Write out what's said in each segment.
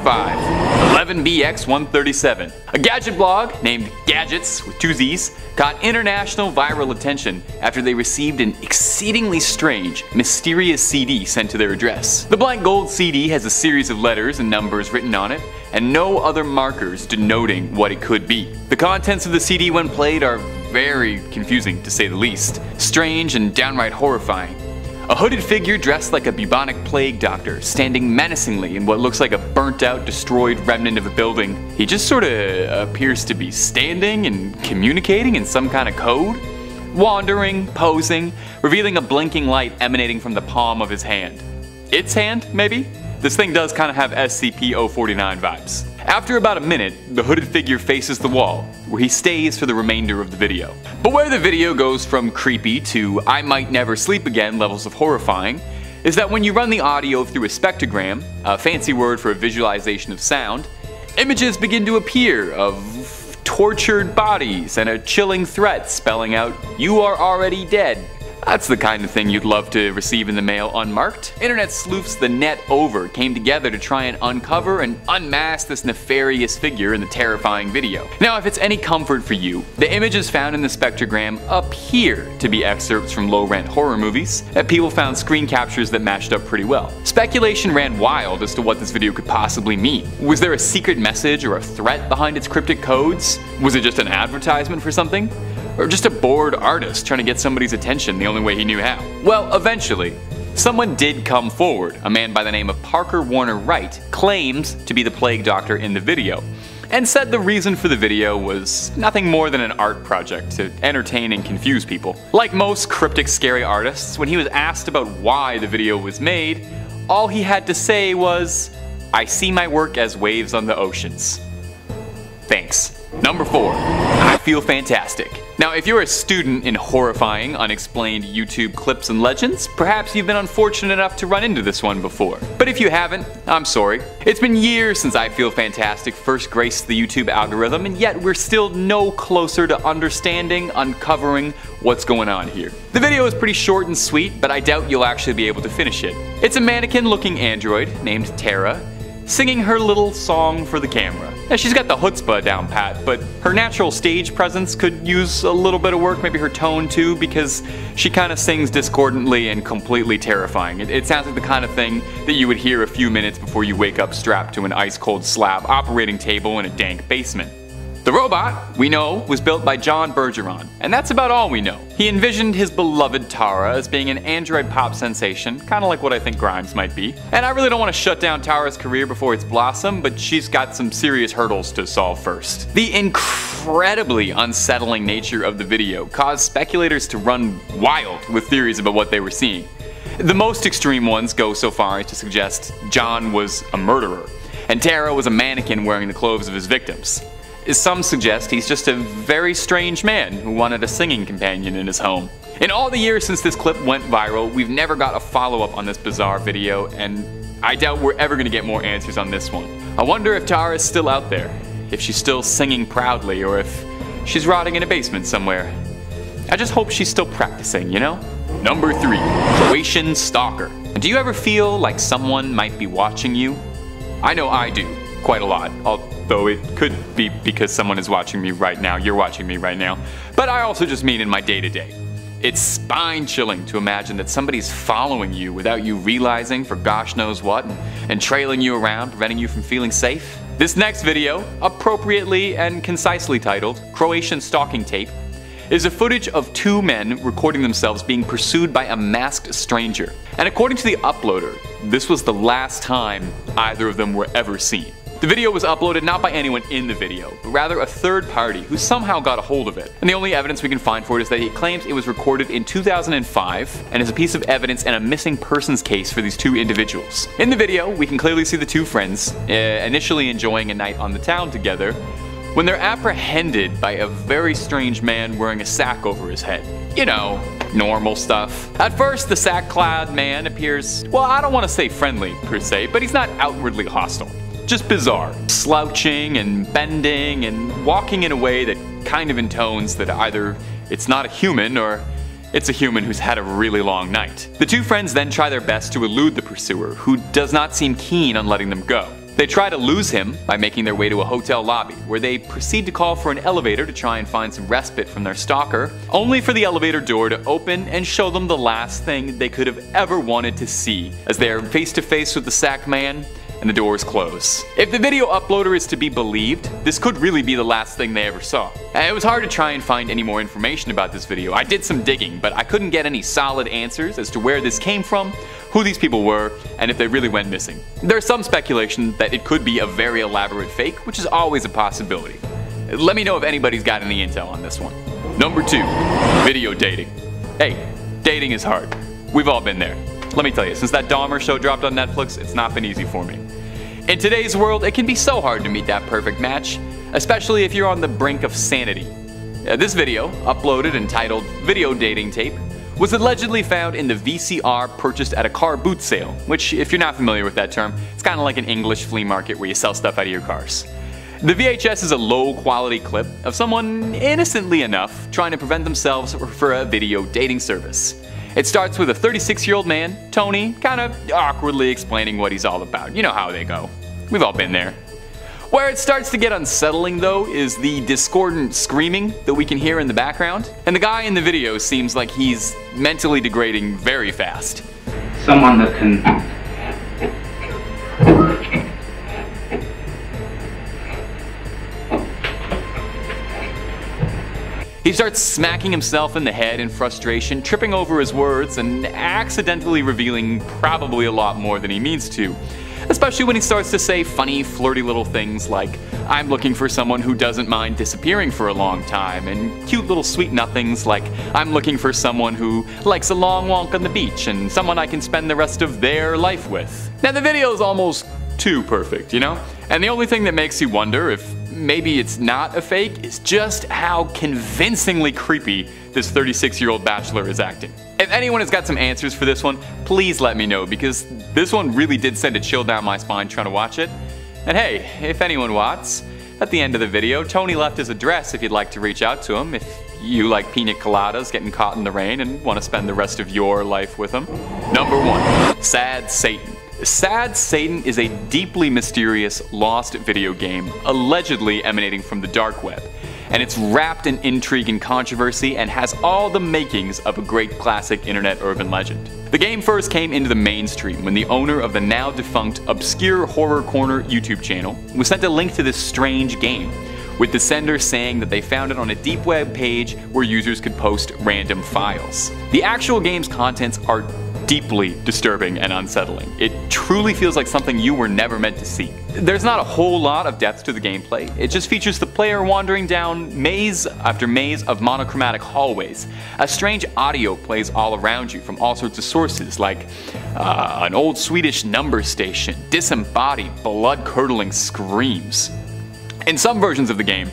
5. 11BX137. A gadget blog named Gadgets with two Z's got international viral attention after they received an exceedingly strange, mysterious CD sent to their address. The blank gold CD has a series of letters and numbers written on it, and no other markers denoting what it could be. The contents of the CD when played are very confusing to say the least, strange and downright horrifying. A hooded figure dressed like a bubonic plague doctor, standing menacingly in what looks like a burnt out, destroyed remnant of a building. He just sort of appears to be standing and communicating in some kind of code. Wandering, posing, revealing a blinking light emanating from the palm of his hand. Its hand, maybe? This thing does kind of have SCP-049 vibes. After about a minute, the hooded figure faces the wall, where he stays for the remainder of the video. But where the video goes from creepy to I might never sleep again levels of horrifying, is that when you run the audio through a spectrogram, a fancy word for a visualization of sound, images begin to appear of tortured bodies and a chilling threat spelling out, You are already dead. That's the kind of thing you'd love to receive in the mail unmarked. Internet sleuths the net over came together to try and uncover and unmask this nefarious figure in the terrifying video. Now, if it's any comfort for you, the images found in the spectrogram appear to be excerpts from low-rent horror movies, and people found screen captures that matched up pretty well. Speculation ran wild as to what this video could possibly mean. Was there a secret message or a threat behind its cryptic codes? Was it just an advertisement for something? Or just a bored artist trying to get somebody's attention the only way he knew how. Well, eventually, someone did come forward. A man by the name of Parker Warner Wright claims to be the plague doctor in the video, and said the reason for the video was nothing more than an art project to entertain and confuse people. Like most cryptic scary artists, when he was asked about why the video was made, all he had to say was, I see my work as waves on the oceans. Thanks. Number 4. I feel fantastic. Now, if you're a student in horrifying, unexplained YouTube clips and legends, perhaps you've been unfortunate enough to run into this one before. But if you haven't, I'm sorry. It's been years since I Feel Fantastic first graced the YouTube algorithm, and yet we're still no closer to understanding, uncovering what's going on here. The video is pretty short and sweet, but I doubt you'll actually be able to finish it. It's a mannequin looking android named Tara singing her little song for the camera. Now, she's got the chutzpah down pat, but her natural stage presence could use a little bit of work, maybe her tone too, because she kind of sings discordantly and completely terrifying. It, it sounds like the kind of thing that you would hear a few minutes before you wake up strapped to an ice cold slab operating table in a dank basement. The robot, we know, was built by John Bergeron, and that's about all we know. He envisioned his beloved Tara as being an android pop sensation, kind of like what I think Grimes might be. And I really don't want to shut down Tara's career before it's blossom, but she's got some serious hurdles to solve first. The incredibly unsettling nature of the video caused speculators to run wild with theories about what they were seeing. The most extreme ones go so far as to suggest John was a murderer, and Tara was a mannequin wearing the clothes of his victims. Some suggest he's just a very strange man who wanted a singing companion in his home. In all the years since this clip went viral, we've never got a follow-up on this bizarre video, and I doubt we're ever gonna get more answers on this one. I wonder if Tara is still out there, if she's still singing proudly, or if she's rotting in a basement somewhere. I just hope she's still practicing, you know? Number 3. Croatian Stalker. Do you ever feel like someone might be watching you? I know I do, quite a lot. I'll though it could be because someone is watching me right now, you're watching me right now, but I also just mean in my day to day. It's spine chilling to imagine that somebody's following you without you realizing for gosh knows what and, and trailing you around, preventing you from feeling safe. This next video, appropriately and concisely titled Croatian Stalking Tape, is a footage of two men recording themselves being pursued by a masked stranger. And according to the uploader, this was the last time either of them were ever seen. The video was uploaded not by anyone in the video, but rather a third party who somehow got a hold of it. And the only evidence we can find for it is that he claims it was recorded in 2005 and is a piece of evidence in a missing persons case for these two individuals. In the video, we can clearly see the two friends, uh, initially enjoying a night on the town together, when they're apprehended by a very strange man wearing a sack over his head. You know, normal stuff. At first, the sack-clad man appears, well, I don't want to say friendly per se, but he's not outwardly hostile just bizarre. Slouching and bending and walking in a way that kind of intones that either it's not a human or it's a human who's had a really long night. The two friends then try their best to elude the pursuer, who does not seem keen on letting them go. They try to lose him by making their way to a hotel lobby, where they proceed to call for an elevator to try and find some respite from their stalker, only for the elevator door to open and show them the last thing they could have ever wanted to see, as they are face to face with the sack man and the doors close. If the video uploader is to be believed, this could really be the last thing they ever saw. Uh, it was hard to try and find any more information about this video. I did some digging, but I couldn't get any solid answers as to where this came from, who these people were, and if they really went missing. There's some speculation that it could be a very elaborate fake, which is always a possibility. Let me know if anybody's got any intel on this one. Number 2. Video dating. Hey, dating is hard. We've all been there. Let me tell you, since that Dahmer show dropped on Netflix, it's not been easy for me. In today's world, it can be so hard to meet that perfect match, especially if you're on the brink of sanity. Uh, this video, uploaded entitled Video Dating Tape, was allegedly found in the VCR purchased at a car boot sale, which, if you're not familiar with that term, it's kind of like an English flea market where you sell stuff out of your cars. The VHS is a low quality clip of someone innocently enough trying to prevent themselves for a video dating service. It starts with a 36 year old man, Tony, kind of awkwardly explaining what he's all about. You know how they go. We've all been there. Where it starts to get unsettling though is the discordant screaming that we can hear in the background. And the guy in the video seems like he's mentally degrading very fast. Someone that can He starts smacking himself in the head in frustration, tripping over his words, and accidentally revealing probably a lot more than he means to. Especially when he starts to say funny, flirty little things like, I'm looking for someone who doesn't mind disappearing for a long time, and cute little sweet nothings like, I'm looking for someone who likes a long walk on the beach and someone I can spend the rest of their life with. Now, the video is almost too perfect, you know? And the only thing that makes you wonder if maybe it's not a fake is just how convincingly creepy this 36 year old bachelor is acting. If anyone has got some answers for this one, please let me know because this one really did send a chill down my spine trying to watch it. And hey, if anyone wants, at the end of the video, Tony left his address if you'd like to reach out to him if you like pina coladas getting caught in the rain and want to spend the rest of your life with him. Number 1. Sad Satan. Sad Satan is a deeply mysterious lost video game, allegedly emanating from the dark web. And it's wrapped in intrigue and controversy and has all the makings of a great classic internet urban legend. The game first came into the mainstream when the owner of the now defunct Obscure Horror Corner YouTube channel was sent a link to this strange game, with the sender saying that they found it on a deep web page where users could post random files. The actual game's contents are deeply disturbing and unsettling. It truly feels like something you were never meant to see. There's not a whole lot of depth to the gameplay. It just features the player wandering down maze after maze of monochromatic hallways. A strange audio plays all around you from all sorts of sources, like uh, an old Swedish number station, disembodied, blood curdling screams. In some versions of the game,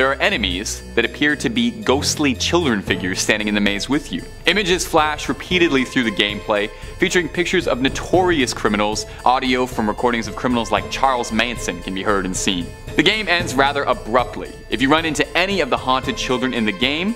there are enemies that appear to be ghostly children figures standing in the maze with you. Images flash repeatedly through the gameplay, featuring pictures of notorious criminals, audio from recordings of criminals like Charles Manson can be heard and seen. The game ends rather abruptly. If you run into any of the haunted children in the game,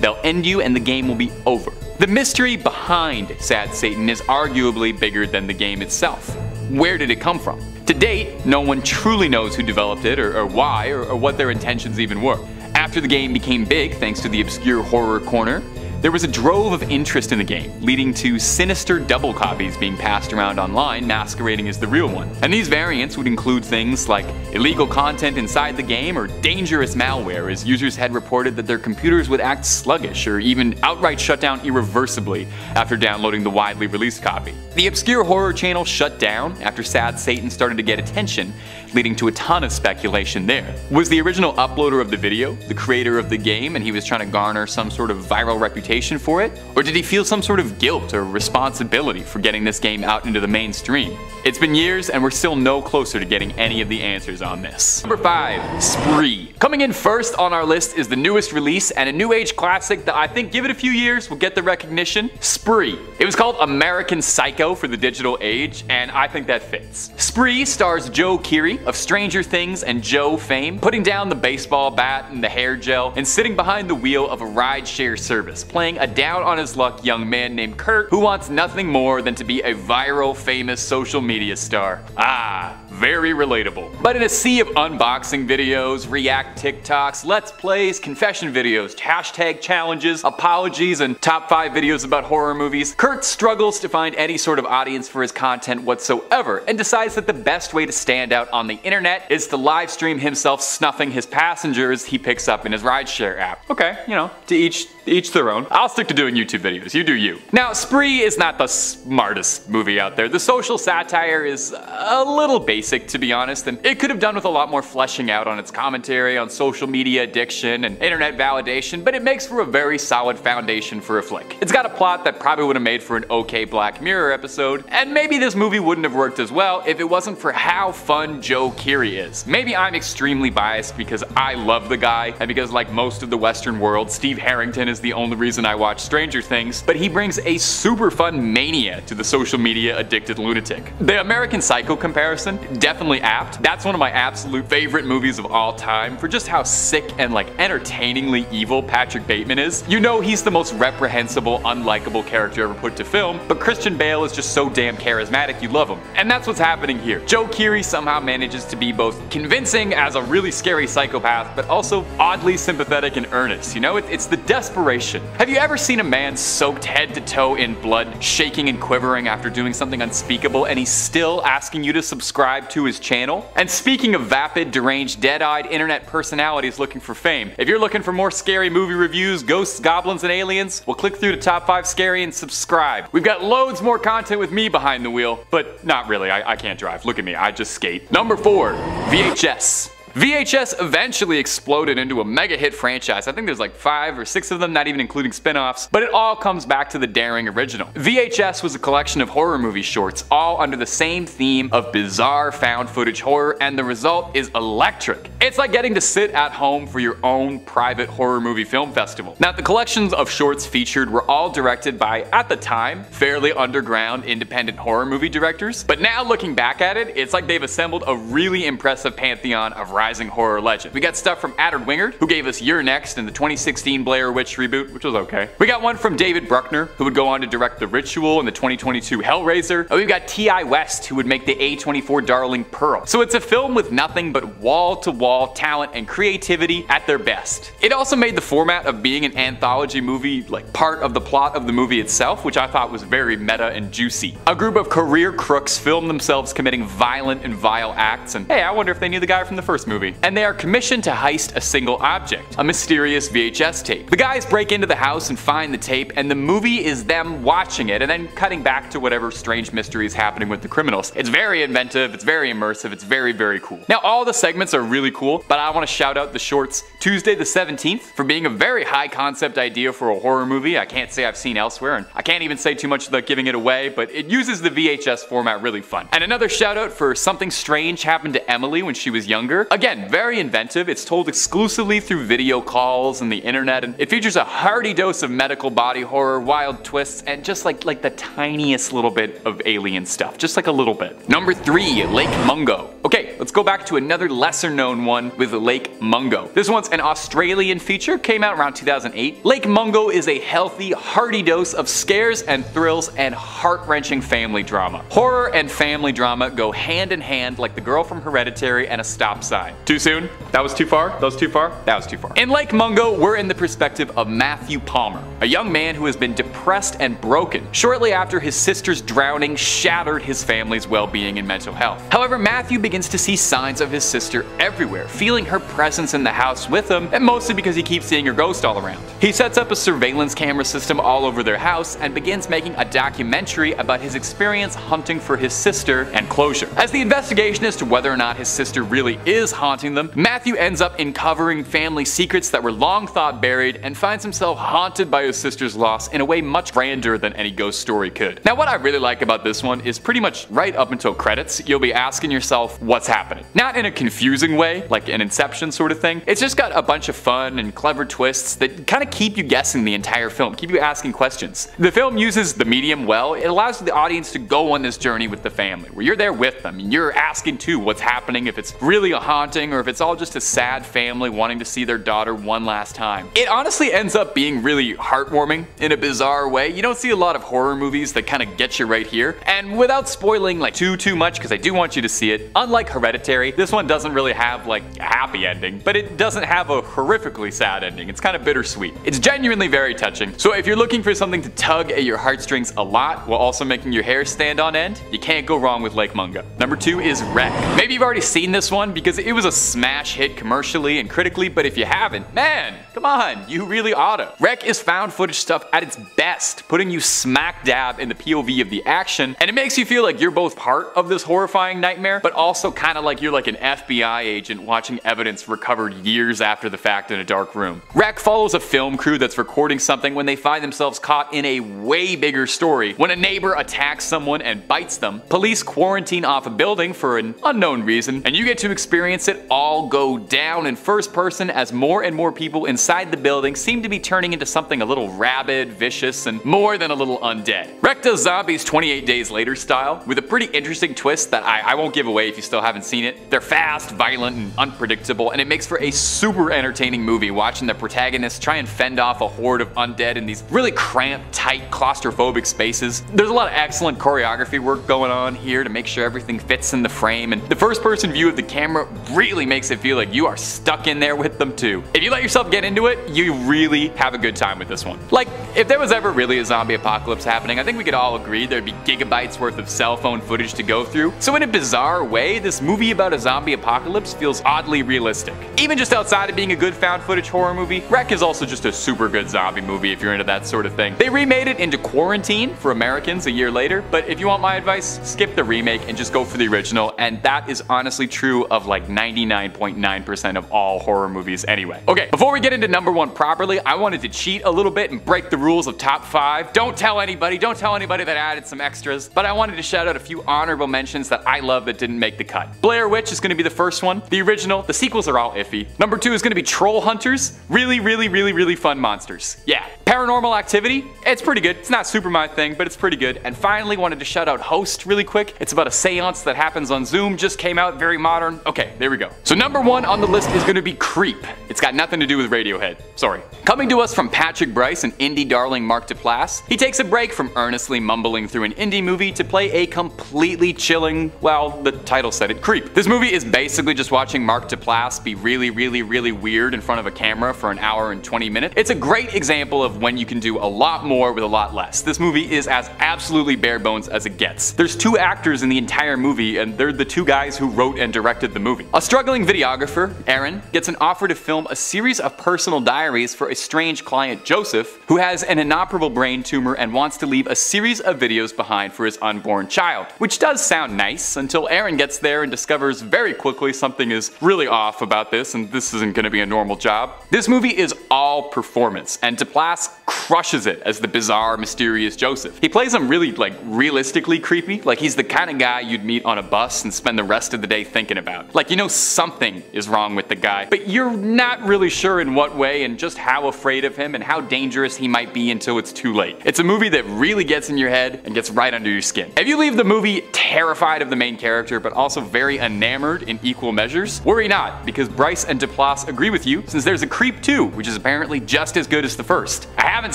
they'll end you and the game will be over. The mystery behind Sad Satan is arguably bigger than the game itself. Where did it come from? To date, no one truly knows who developed it or, or why or, or what their intentions even were. After the game became big thanks to the obscure horror corner, there was a drove of interest in the game, leading to sinister double copies being passed around online masquerading as the real one. And these variants would include things like illegal content inside the game or dangerous malware, as users had reported that their computers would act sluggish or even outright shut down irreversibly after downloading the widely released copy. The Obscure Horror channel shut down after Sad Satan started to get attention, leading to a ton of speculation there. Was the original uploader of the video the creator of the game and he was trying to garner some sort of viral reputation for it? Or did he feel some sort of guilt or responsibility for getting this game out into the mainstream? It's been years and we're still no closer to getting any of the answers on this. Number 5. Spree. Coming in first on our list is the newest release and a new age classic that I think give it a few years will get the recognition. Spree. It was called American Psycho for the digital age and I think that fits. Spree stars Joe Keery of Stranger Things and Joe fame, putting down the baseball bat and the hair gel and sitting behind the wheel of a rideshare service, playing a down on his luck young man named Kurt who wants nothing more than to be a viral famous social media star. Ah, very relatable. But in a sea of unboxing videos, react TikToks, let's plays, confession videos, hashtag challenges, apologies, and top 5 videos about horror movies, Kurt struggles to find any sort of audience for his content whatsoever and decides that the best way to stand out on the internet is to live stream himself snuffing his passengers he picks up in his rideshare app. Okay, you know, to each each their own. I'll stick to doing YouTube videos, you do you. Now, Spree is not the smartest movie out there. The social satire is a little basic, to be honest, and it could have done with a lot more fleshing out on its commentary on social media addiction and internet validation, but it makes for a very solid foundation for a flick. It's got a plot that probably would have made for an okay Black Mirror episode, and maybe this movie wouldn't have worked as well if it wasn't for how fun Joe Keery is. Maybe I'm extremely biased because I love the guy, and because like most of the Western world, Steve Harrington is the only reason I watch Stranger Things, but he brings a super fun mania to the social media addicted lunatic. The American Psycho comparison, definitely apt. That's one of my absolute favorite movies of all time for just how sick and like entertainingly evil Patrick Bateman is. You know he's the most reprehensible, unlikable character ever put to film, but Christian Bale is just so damn charismatic you love him. And that's what's happening here. Joe Keery somehow manages to be both convincing as a really scary psychopath, but also oddly sympathetic and earnest. You know, it, it's the desperation. Have you ever seen a man soaked head to toe in blood, shaking and quivering after doing something unspeakable, and he's still asking you to subscribe to his channel? And speaking of vapid, deranged, dead-eyed internet personalities looking for fame, if you're looking for more scary movie reviews, ghosts, goblins, and aliens, well click through to Top 5 Scary and subscribe. We've got loads more content with me behind the wheel, but not really, I, I can't drive. Look at me, I just skate. Number 4. VHS. VHS eventually exploded into a mega hit franchise. I think there's like five or six of them, not even including spin-offs, but it all comes back to the daring original. VHS was a collection of horror movie shorts, all under the same theme of bizarre found footage horror, and the result is electric. It's like getting to sit at home for your own private horror movie film festival. Now, the collections of shorts featured were all directed by, at the time, fairly underground independent horror movie directors, but now looking back at it, it's like they've assembled a really impressive pantheon of rising horror legend. We got stuff from Adam Wingard, who gave us You're Next in the 2016 Blair Witch reboot, which was okay. We got one from David Bruckner, who would go on to direct The Ritual in the 2022 Hellraiser. And we've got Ti West, who would make the A24 darling Pearl. So it's a film with nothing but wall-to-wall talent and creativity at their best. It also made the format of being an anthology movie like part of the plot of the movie itself, which I thought was very meta and juicy. A group of career crooks film themselves committing violent and vile acts, and hey, I wonder if they knew the guy from the first movie. And they are commissioned to heist a single object, a mysterious VHS tape. The guys break into the house and find the tape, and the movie is them watching it and then cutting back to whatever strange mystery is happening with the criminals. It's very inventive, it's very immersive, it's very, very cool. Now, all the segments are really cool, but I want to shout out the shorts Tuesday the 17th for being a very high concept idea for a horror movie I can't say I've seen elsewhere, and I can't even say too much without giving it away, but it uses the VHS format really fun. And another shout out for Something Strange Happened to Emily when she was younger. Again, very inventive, it's told exclusively through video calls and the internet, and it features a hearty dose of medical body horror, wild twists, and just like, like the tiniest little bit of alien stuff, just like a little bit. Number 3, Lake Mungo. Okay, let's go back to another lesser known one with Lake Mungo. This one's an Australian feature, came out around 2008. Lake Mungo is a healthy, hearty dose of scares and thrills and heart-wrenching family drama. Horror and family drama go hand in hand like the girl from Hereditary and a stop sign. Too soon? That was too far? That was too far? That was too far. In Lake Mungo, we're in the perspective of Matthew Palmer, a young man who has been depressed and broken shortly after his sister's drowning shattered his family's well-being and mental health. However, Matthew begins to see signs of his sister everywhere, feeling her presence in the house with him, and mostly because he keeps seeing her ghost all around. He sets up a surveillance camera system all over their house and begins making a documentary about his experience hunting for his sister and closure. As the investigation as to whether or not his sister really is haunting them, Matthew ends up uncovering family secrets that were long thought buried and finds himself haunted by his sister's loss in a way much grander than any ghost story could. Now what I really like about this one is pretty much right up until credits, you'll be asking yourself what's happening happening. Not in a confusing way, like an Inception sort of thing. It's just got a bunch of fun and clever twists that kind of keep you guessing the entire film, keep you asking questions. The film uses the medium well. It allows the audience to go on this journey with the family, where you're there with them and you're asking too what's happening, if it's really a haunting or if it's all just a sad family wanting to see their daughter one last time. It honestly ends up being really heartwarming in a bizarre way. You don't see a lot of horror movies that kind of get you right here. And without spoiling like too too much because I do want you to see it, unlike Hereditary, this one doesn't really have like a happy ending, but it doesn't have a horrifically sad ending. It's kind of bittersweet. It's genuinely very touching. So if you're looking for something to tug at your heartstrings a lot while also making your hair stand on end, you can't go wrong with Lake Mungo. Number two is REC. Maybe you've already seen this one because it was a smash hit commercially and critically, but if you haven't, man, come on, you really oughta. REC is found footage stuff at its best, putting you smack dab in the POV of the action, and it makes you feel like you're both part of this horrifying nightmare, but also kind of like you're like an FBI agent watching evidence recovered years after the fact in a dark room. REC follows a film crew that's recording something when they find themselves caught in a way bigger story. When a neighbor attacks someone and bites them, police quarantine off a building for an unknown reason, and you get to experience it all go down in first person as more and more people inside the building seem to be turning into something a little rabid, vicious, and more than a little undead. REC does zombies 28 days later style, with a pretty interesting twist that I, I won't give away if you still haven't seen it. They're fast, violent, and unpredictable, and it makes for a super entertaining movie watching the protagonists try and fend off a horde of undead in these really cramped, tight, claustrophobic spaces. There's a lot of excellent choreography work going on here to make sure everything fits in the frame, and the first person view of the camera really makes it feel like you are stuck in there with them too. If you let yourself get into it, you really have a good time with this one. Like, if there was ever really a zombie apocalypse happening, I think we could all agree there'd be gigabytes worth of cell phone footage to go through. So in a bizarre way, this movie about a zombie apocalypse feels oddly realistic. Even just outside of being a good found footage horror movie, REC is also just a super good zombie movie if you're into that sort of thing. They remade it into Quarantine for Americans a year later, but if you want my advice, skip the remake and just go for the original, and that is honestly true of like 99.9% of all horror movies anyway. Okay, before we get into number one properly, I wanted to cheat a little bit and break the rules of top five. Don't tell anybody, don't tell anybody that I added some extras, but I wanted to shout out a few honorable mentions that I love that didn't make the cut. Blair Witch is gonna be the first one. The original, the sequels are all iffy. Number two is gonna be Troll Hunters. Really, really, really, really fun monsters. Yeah. Paranormal Activity, it's pretty good. It's not super my thing, but it's pretty good. And finally, wanted to shout out Host really quick. It's about a seance that happens on Zoom, just came out, very modern. Okay, there we go. So number one on the list is gonna be Creep. It's got nothing to do with Radiohead. Sorry. Coming to us from Patrick Brice and indie darling Mark Duplass, he takes a break from earnestly mumbling through an indie movie to play a completely chilling, well, the title said it, Creep. This movie is basically just watching Mark Duplass be really, really, really weird in front of a camera for an hour and 20 minutes. It's a great example of when you can do a lot more with a lot less. This movie is as absolutely bare bones as it gets. There's two actors in the entire movie, and they're the two guys who wrote and directed the movie. A struggling videographer, Aaron, gets an offer to film a series of personal diaries for a strange client, Joseph, who has an inoperable brain tumor and wants to leave a series of videos behind for his unborn child. Which does sound nice until Aaron gets there and discovers very quickly something is really off about this and this isn't going to be a normal job. This movie is all performance, and Duplass crushes it as the bizarre, mysterious Joseph. He plays him really like realistically creepy, like he's the kind of guy you'd meet on a bus and spend the rest of the day thinking about. Like you know something is wrong with the guy, but you're not really sure in what way and just how afraid of him and how dangerous he might be until it's too late. It's a movie that really gets in your head and gets right under your skin. If you leave the movie terrified of the main character but also very enamored in equal measures, worry not because Brice and Duplass agree with you since there's a Creep 2 which is apparently just as good as the first. I haven't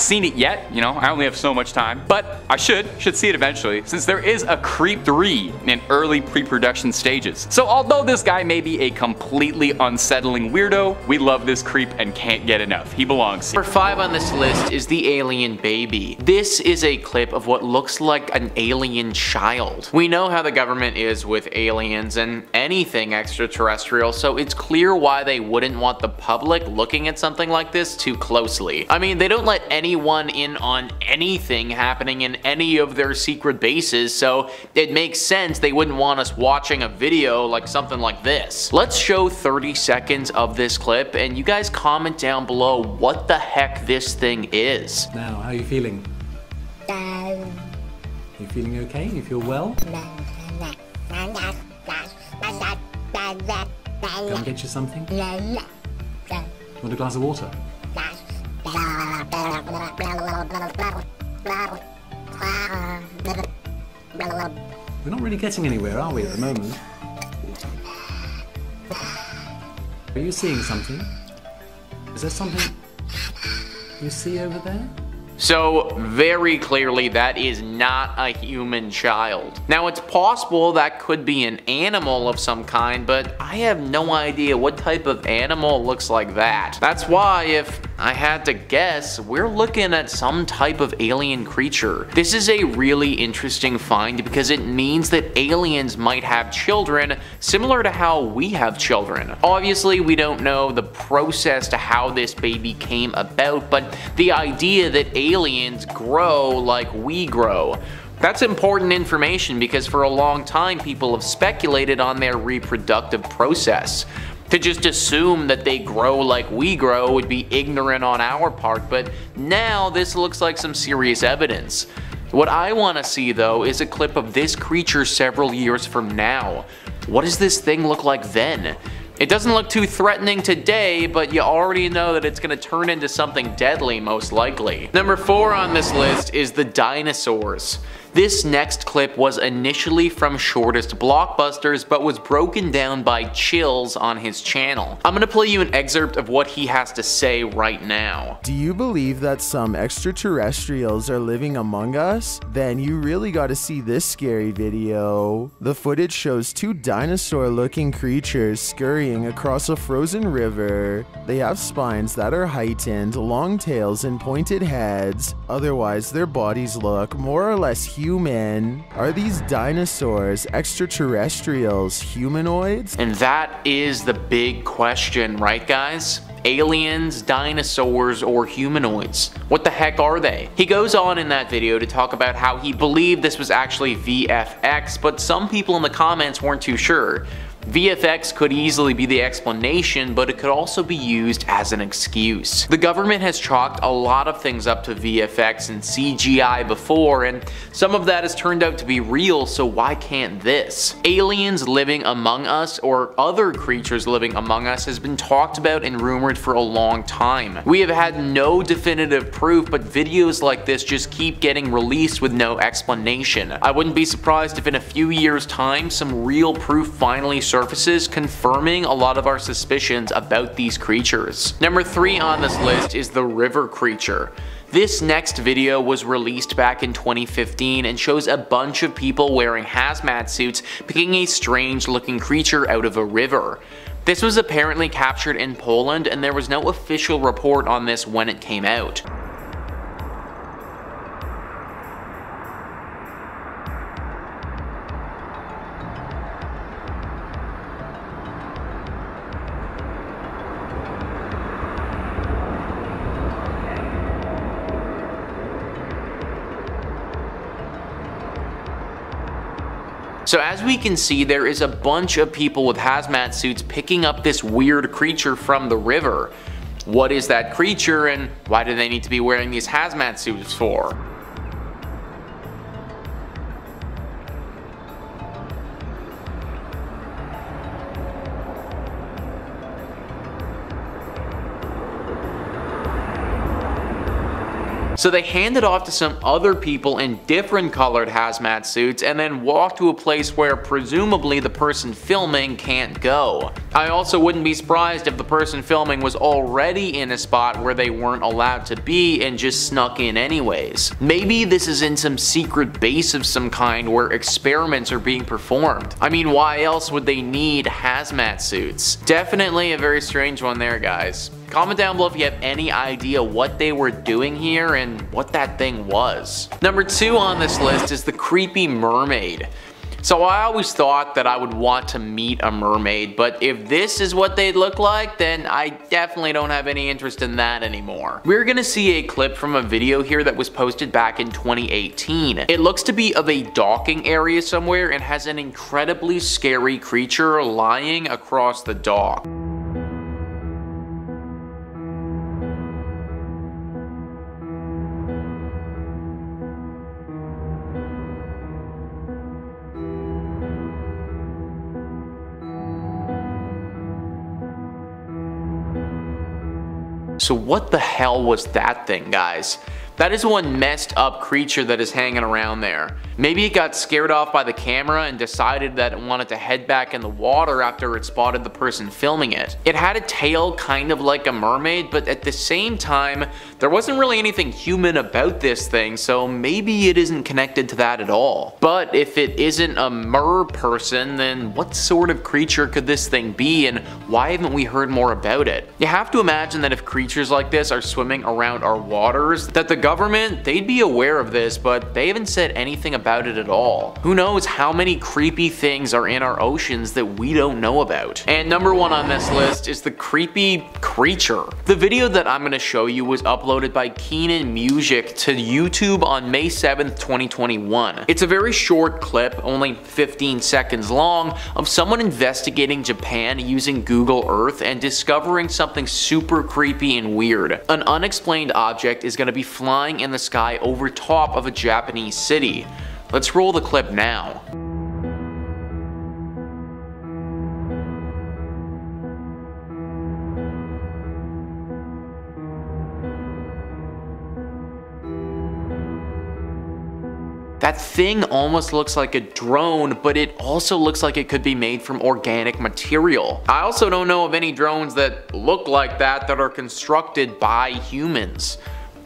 seen it yet, you know, I only have so much time, but I should, should see it eventually since there is a Creep 3 in early pre-production stages. So although this guy may be a completely unsettling weirdo, we love this creep and can't get enough. He belongs. Number 5 on this list is the alien baby. This is a clip of what looks like an alien child. We know how the government is with aliens and anything extraterrestrial, so it's clear why they wouldn't want the public looking at something like this too closely. I mean, they don't let anyone in on anything happening in any of their secret bases, so it makes sense they wouldn't want us watching a video like something like this. Let's show 30 seconds of this clip and you guys comment down below what the heck this thing is. Now, how are you feeling? You feeling okay? You feel well? Go and get you something? Want a glass of water? We're not really getting anywhere, are we, at the moment? Are you seeing something? Is there something you see over there? So, very clearly, that is not a human child. Now, it's possible that could be an animal of some kind, but I have no idea what type of animal looks like that. That's why, if I had to guess, we're looking at some type of alien creature. This is a really interesting find because it means that aliens might have children similar to how we have children. Obviously, we don't know the process to how this baby came about, but the idea that aliens grow like we grow. That's important information because for a long time people have speculated on their reproductive process. To just assume that they grow like we grow would be ignorant on our part, but now this looks like some serious evidence. What I want to see though is a clip of this creature several years from now. What does this thing look like then? It doesn't look too threatening today, but you already know that it's going to turn into something deadly most likely. Number 4 on this list is the dinosaurs. This next clip was initially from Shortest Blockbusters, but was broken down by Chills on his channel. I'm gonna play you an excerpt of what he has to say right now. Do you believe that some extraterrestrials are living among us? Then you really gotta see this scary video. The footage shows two dinosaur looking creatures scurrying across a frozen river. They have spines that are heightened, long tails, and pointed heads. Otherwise, their bodies look more or less human human? Are these dinosaurs extraterrestrials, humanoids? And that is the big question, right guys? aliens, dinosaurs, or humanoids. What the heck are they? He goes on in that video to talk about how he believed this was actually VFX, but some people in the comments weren't too sure. VFX could easily be the explanation, but it could also be used as an excuse. The government has chalked a lot of things up to VFX and CGI before, and some of that has turned out to be real, so why can't this? Aliens living among us or other creatures living among us has been talked about and rumored for a long time. We have had no definitive proof, but videos like this just keep getting released with no explanation. I wouldn't be surprised if in a few years time some real proof finally surfaces confirming a lot of our suspicions about these creatures. Number 3 on this list is the river creature. This next video was released back in 2015 and shows a bunch of people wearing hazmat suits picking a strange looking creature out of a river. This was apparently captured in Poland and there was no official report on this when it came out. We can see, there is a bunch of people with hazmat suits picking up this weird creature from the river. What is that creature and why do they need to be wearing these hazmat suits for? So they hand it off to some other people in different colored hazmat suits and then walk to a place where presumably the person filming can't go. I also wouldn't be surprised if the person filming was already in a spot where they weren't allowed to be and just snuck in anyways. Maybe this is in some secret base of some kind where experiments are being performed. I mean why else would they need hazmat suits? Definitely a very strange one there guys. Comment down below if you have any idea what they were doing here and what that thing was. Number two on this list is the creepy mermaid. So I always thought that I would want to meet a mermaid, but if this is what they look like, then I definitely don't have any interest in that anymore. We're gonna see a clip from a video here that was posted back in 2018. It looks to be of a docking area somewhere and has an incredibly scary creature lying across the dock. So what the hell was that thing, guys? That is one messed up creature that is hanging around there. Maybe it got scared off by the camera and decided that it wanted to head back in the water after it spotted the person filming it. It had a tail kind of like a mermaid, but at the same time, there wasn't really anything human about this thing, so maybe it isn't connected to that at all. But if it isn't a mer person, then what sort of creature could this thing be and why haven't we heard more about it? You have to imagine that if creatures like this are swimming around our waters, that the government, they'd be aware of this, but they haven't said anything about it at all. Who knows how many creepy things are in our oceans that we don't know about. And number one on this list is the creepy creature. The video that I'm gonna show you was uploaded by Keenan Music to YouTube on May 7th, 2021. It's a very short clip, only 15 seconds long, of someone investigating Japan using Google Earth and discovering something super creepy and weird. An unexplained object is gonna be flying in the sky over top of a Japanese city. Let's roll the clip now. That thing almost looks like a drone, but it also looks like it could be made from organic material. I also don't know of any drones that look like that that are constructed by humans.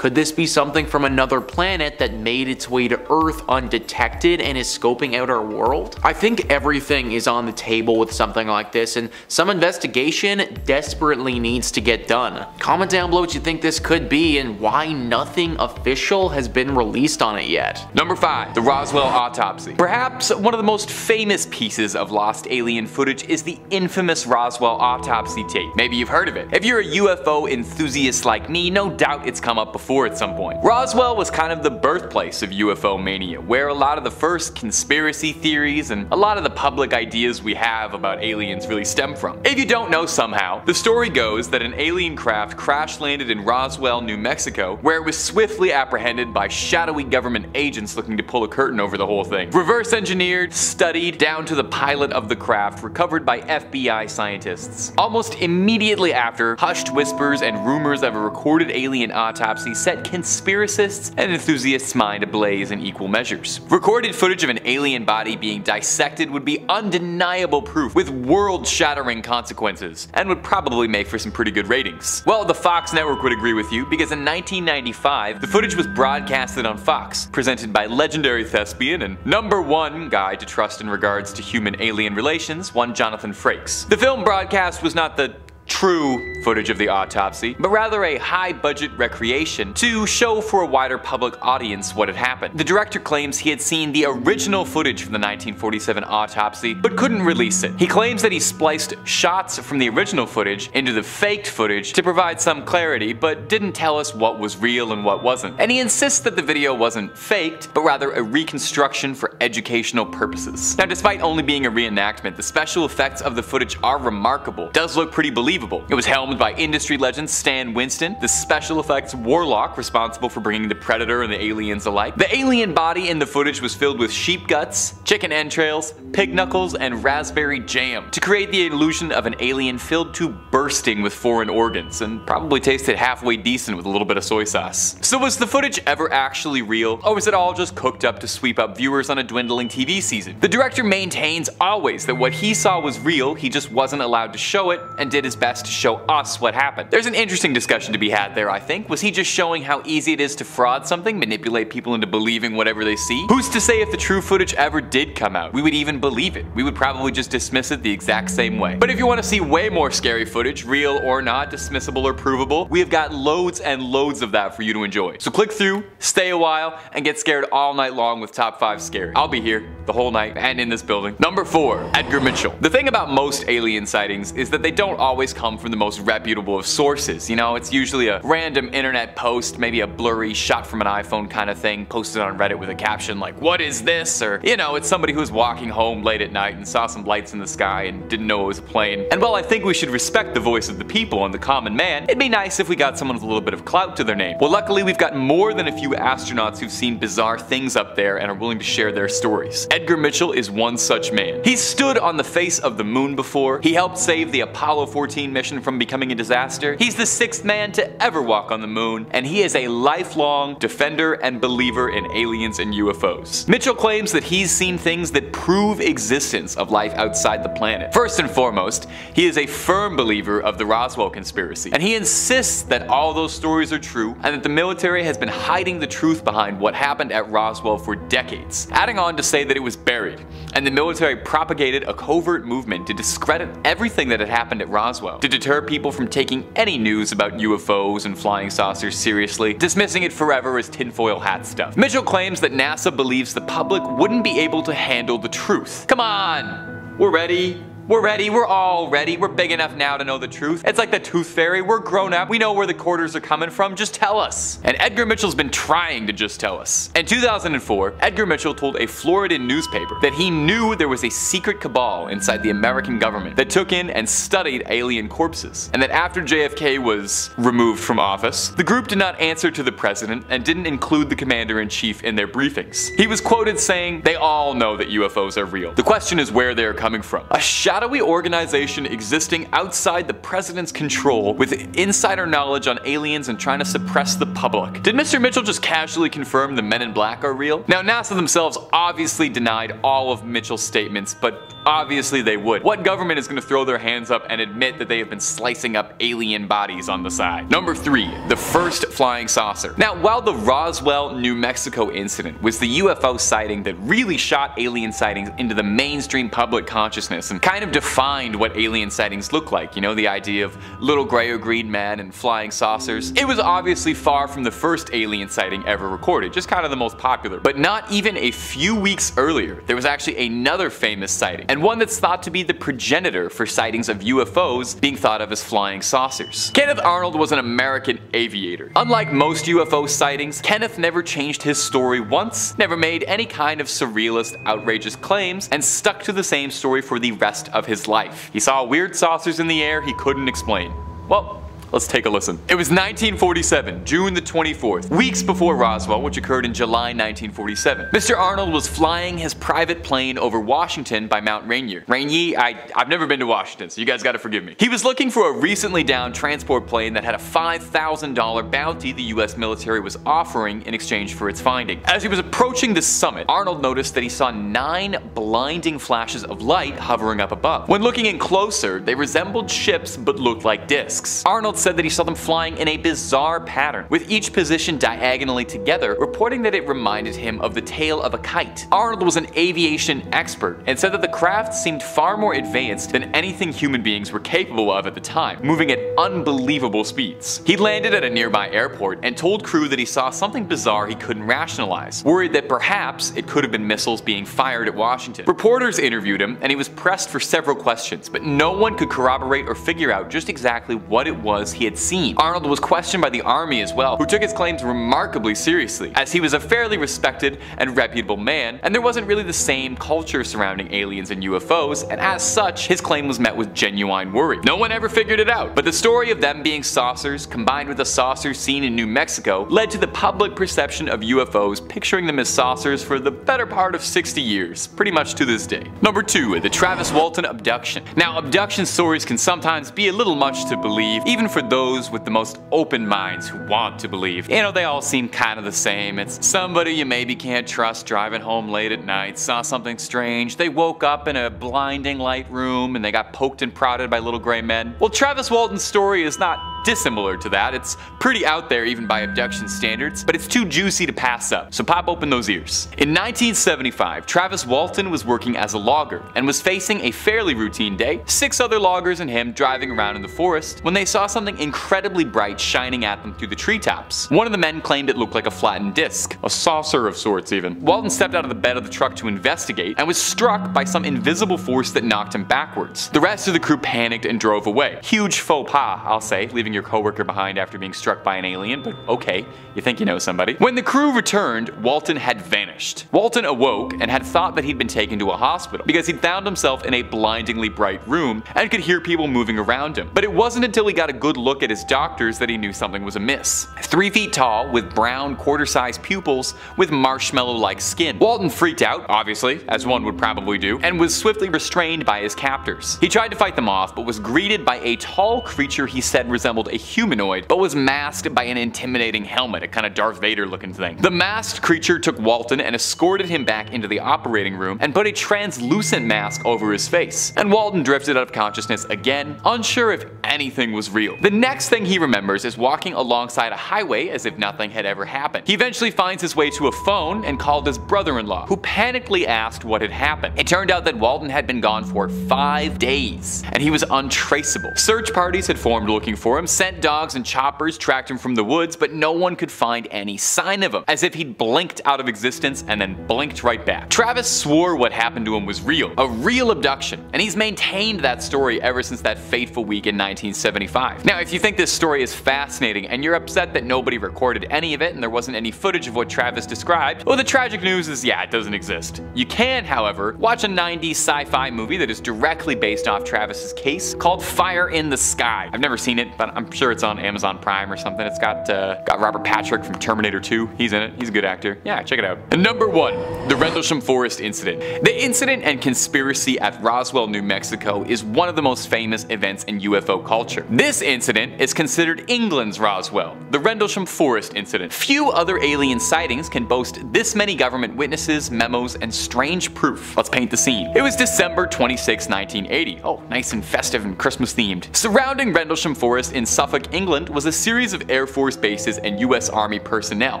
Could this be something from another planet that made its way to Earth undetected and is scoping out our world? I think everything is on the table with something like this and some investigation desperately needs to get done. Comment down below what you think this could be and why nothing official has been released on it yet. Number 5. The Roswell Autopsy. Perhaps one of the most famous pieces of lost alien footage is the infamous Roswell Autopsy tape. Maybe you've heard of it. If you're a UFO enthusiast like me, no doubt it's come up before at some point. Roswell was kind of the birthplace of UFO mania, where a lot of the first conspiracy theories and a lot of the public ideas we have about aliens really stem from. If you don't know somehow, the story goes that an alien craft crash landed in Roswell, New Mexico, where it was swiftly apprehended by shadowy government agents looking to pull a curtain over the whole thing. Reverse engineered, studied, down to the pilot of the craft, recovered by FBI scientists. Almost immediately after, hushed whispers and rumors of a recorded alien autopsy set conspiracists and enthusiasts' mind ablaze in equal measures. Recorded footage of an alien body being dissected would be undeniable proof with world-shattering consequences, and would probably make for some pretty good ratings. Well, the Fox network would agree with you, because in 1995, the footage was broadcasted on Fox, presented by legendary thespian and number one guy to trust in regards to human-alien relations, one Jonathan Frakes. The film broadcast was not the true footage of the autopsy, but rather a high-budget recreation to show for a wider public audience what had happened. The director claims he had seen the original footage from the 1947 autopsy, but couldn't release it. He claims that he spliced shots from the original footage into the faked footage to provide some clarity, but didn't tell us what was real and what wasn't. And he insists that the video wasn't faked, but rather a reconstruction for educational purposes. Now despite only being a reenactment, the special effects of the footage are remarkable. Does look pretty believable unbelievable. It was helmed by industry legend Stan Winston, the special effects warlock responsible for bringing the Predator and the aliens alike. The alien body in the footage was filled with sheep guts, chicken entrails, pig knuckles, and raspberry jam to create the illusion of an alien filled to bursting with foreign organs and probably tasted halfway decent with a little bit of soy sauce. So was the footage ever actually real or was it all just cooked up to sweep up viewers on a dwindling TV season? The director maintains always that what he saw was real, he just wasn't allowed to show it and did his best best to show us what happened. There's an interesting discussion to be had there, I think. Was he just showing how easy it is to fraud something, manipulate people into believing whatever they see? Who's to say if the true footage ever did come out, we would even believe it? We would probably just dismiss it the exact same way. But if you want to see way more scary footage, real or not, dismissible or provable, we have got loads and loads of that for you to enjoy. So click through, stay a while, and get scared all night long with top 5 scary. I'll be here the whole night and in this building. Number 4. Edgar Mitchell. The thing about most alien sightings is that they don't always come from the most reputable of sources. You know, it's usually a random internet post, maybe a blurry shot from an iPhone kind of thing, posted on Reddit with a caption like, what is this? Or, you know, it's somebody who was walking home late at night and saw some lights in the sky and didn't know it was a plane. And while I think we should respect the voice of the people and the common man, it'd be nice if we got someone with a little bit of clout to their name. Well, luckily we've got more than a few astronauts who've seen bizarre things up there and are willing to share their stories. Edgar Mitchell is one such man. He stood on the face of the moon before, he helped save the Apollo 14 mission from becoming a disaster, he's the sixth man to ever walk on the moon, and he is a lifelong defender and believer in aliens and UFOs. Mitchell claims that he's seen things that prove existence of life outside the planet. First and foremost, he is a firm believer of the Roswell conspiracy, and he insists that all those stories are true and that the military has been hiding the truth behind what happened at Roswell for decades, adding on to say that it was buried, and the military propagated a covert movement to discredit everything that had happened at Roswell, to deter people from taking any news about UFOs and flying saucers seriously, dismissing it forever as tinfoil hat stuff. Mitchell claims that NASA believes the public wouldn't be able to handle the truth. Come on, we're ready. We're ready, we're all ready, we're big enough now to know the truth. It's like the tooth fairy, we're grown up, we know where the quarters are coming from, just tell us. And Edgar Mitchell's been trying to just tell us. In 2004, Edgar Mitchell told a Floridan newspaper that he knew there was a secret cabal inside the American government that took in and studied alien corpses, and that after JFK was removed from office, the group did not answer to the president and didn't include the commander-in-chief in their briefings. He was quoted saying, they all know that UFOs are real. The question is where they are coming from. A shadowy organization existing outside the president's control with insider knowledge on aliens and trying to suppress the public. Did Mr. Mitchell just casually confirm the men in black are real? Now NASA themselves obviously denied all of Mitchell's statements, but obviously they would. What government is going to throw their hands up and admit that they have been slicing up alien bodies on the side? Number 3. The first flying saucer. Now while the Roswell, New Mexico incident was the UFO sighting that really shot alien sightings into the mainstream public consciousness and kind of defined what alien sightings look like, you know, the idea of little gray or green men and flying saucers. It was obviously far from the first alien sighting ever recorded, just kind of the most popular. But not even a few weeks earlier, there was actually another famous sighting, and one that's thought to be the progenitor for sightings of UFOs being thought of as flying saucers. Kenneth Arnold was an American aviator. Unlike most UFO sightings, Kenneth never changed his story once, never made any kind of surrealist, outrageous claims, and stuck to the same story for the rest of his life. He saw weird saucers in the air he couldn't explain. Well, Let's take a listen. It was 1947, June the 24th, weeks before Roswell, which occurred in July 1947. Mr. Arnold was flying his private plane over Washington by Mount Rainier. Rainier, I, I've never been to Washington, so you guys gotta forgive me. He was looking for a recently downed transport plane that had a $5,000 bounty the US military was offering in exchange for its finding. As he was approaching the summit, Arnold noticed that he saw nine blinding flashes of light hovering up above. When looking in closer, they resembled ships but looked like discs. Arnold said that he saw them flying in a bizarre pattern, with each position diagonally together, reporting that it reminded him of the tail of a kite. Arnold was an aviation expert and said that the craft seemed far more advanced than anything human beings were capable of at the time, moving at unbelievable speeds. He landed at a nearby airport and told crew that he saw something bizarre he couldn't rationalize, worried that perhaps it could have been missiles being fired at Washington. Reporters interviewed him and he was pressed for several questions, but no one could corroborate or figure out just exactly what it was he had seen. Arnold was questioned by the army as well, who took his claims remarkably seriously, as he was a fairly respected and reputable man, and there wasn't really the same culture surrounding aliens and UFOs, and as such, his claim was met with genuine worry. No one ever figured it out, but the story of them being saucers, combined with the saucer seen in New Mexico, led to the public perception of UFOs picturing them as saucers for the better part of 60 years, pretty much to this day. Number 2. The Travis Walton Abduction. Now, abduction stories can sometimes be a little much to believe, even for those with the most open minds who want to believe. You know, they all seem kind of the same. It's somebody you maybe can't trust driving home late at night, saw something strange, they woke up in a blinding light room and they got poked and prodded by little gray men. Well, Travis Walton's story is not dissimilar to that. It's pretty out there even by abduction standards, but it's too juicy to pass up, so pop open those ears. In 1975, Travis Walton was working as a logger and was facing a fairly routine day, six other loggers and him driving around in the forest when they saw something incredibly bright shining at them through the treetops. One of the men claimed it looked like a flattened disc, a saucer of sorts even. Walton stepped out of the bed of the truck to investigate and was struck by some invisible force that knocked him backwards. The rest of the crew panicked and drove away. Huge faux pas, I'll say, leaving leaving your coworker behind after being struck by an alien, but okay, you think you know somebody. When the crew returned, Walton had vanished. Walton awoke and had thought that he'd been taken to a hospital because he'd found himself in a blindingly bright room and could hear people moving around him. But it wasn't until he got a good look at his doctors that he knew something was amiss. Three feet tall, with brown, quarter-sized pupils, with marshmallow-like skin. Walton freaked out, obviously, as one would probably do, and was swiftly restrained by his captors. He tried to fight them off, but was greeted by a tall creature he said resembled a humanoid, but was masked by an intimidating helmet, a kind of Darth Vader looking thing. The masked creature took Walton and escorted him back into the operating room and put a translucent mask over his face. And Walton drifted out of consciousness again, unsure if anything was real. The next thing he remembers is walking alongside a highway as if nothing had ever happened. He eventually finds his way to a phone and called his brother-in-law, who panically asked what had happened. It turned out that Walton had been gone for five days, and he was untraceable. Search parties had formed looking for him, sent dogs and choppers tracked him from the woods, but no one could find any sign of him, as if he'd blinked out of existence and then blinked right back. Travis swore what happened to him was real, a real abduction, and he's maintained that story ever since that fateful week in 1975. Now, if you think this story is fascinating and you're upset that nobody recorded any of it and there wasn't any footage of what Travis described, well, the tragic news is yeah, it doesn't exist. You can, however, watch a 90s sci-fi movie that is directly based off Travis's case called Fire in the Sky. I've never seen it, but I'm sure it's on Amazon Prime or something. It's got uh, got Robert Patrick from Terminator 2. He's in it. He's a good actor. Yeah, check it out. Number one, the Rendlesham Forest incident. The incident and conspiracy at Roswell, New Mexico is one of the most famous events in UFO culture. This incident is considered England's Roswell, the Rendlesham Forest incident. Few other alien sightings can boast this many government witnesses, memos, and strange proof. Let's paint the scene. It was December 26, 1980. Oh, nice and festive and Christmas themed. Surrounding Rendlesham Forest in Suffolk, England was a series of Air Force bases and US Army personnel.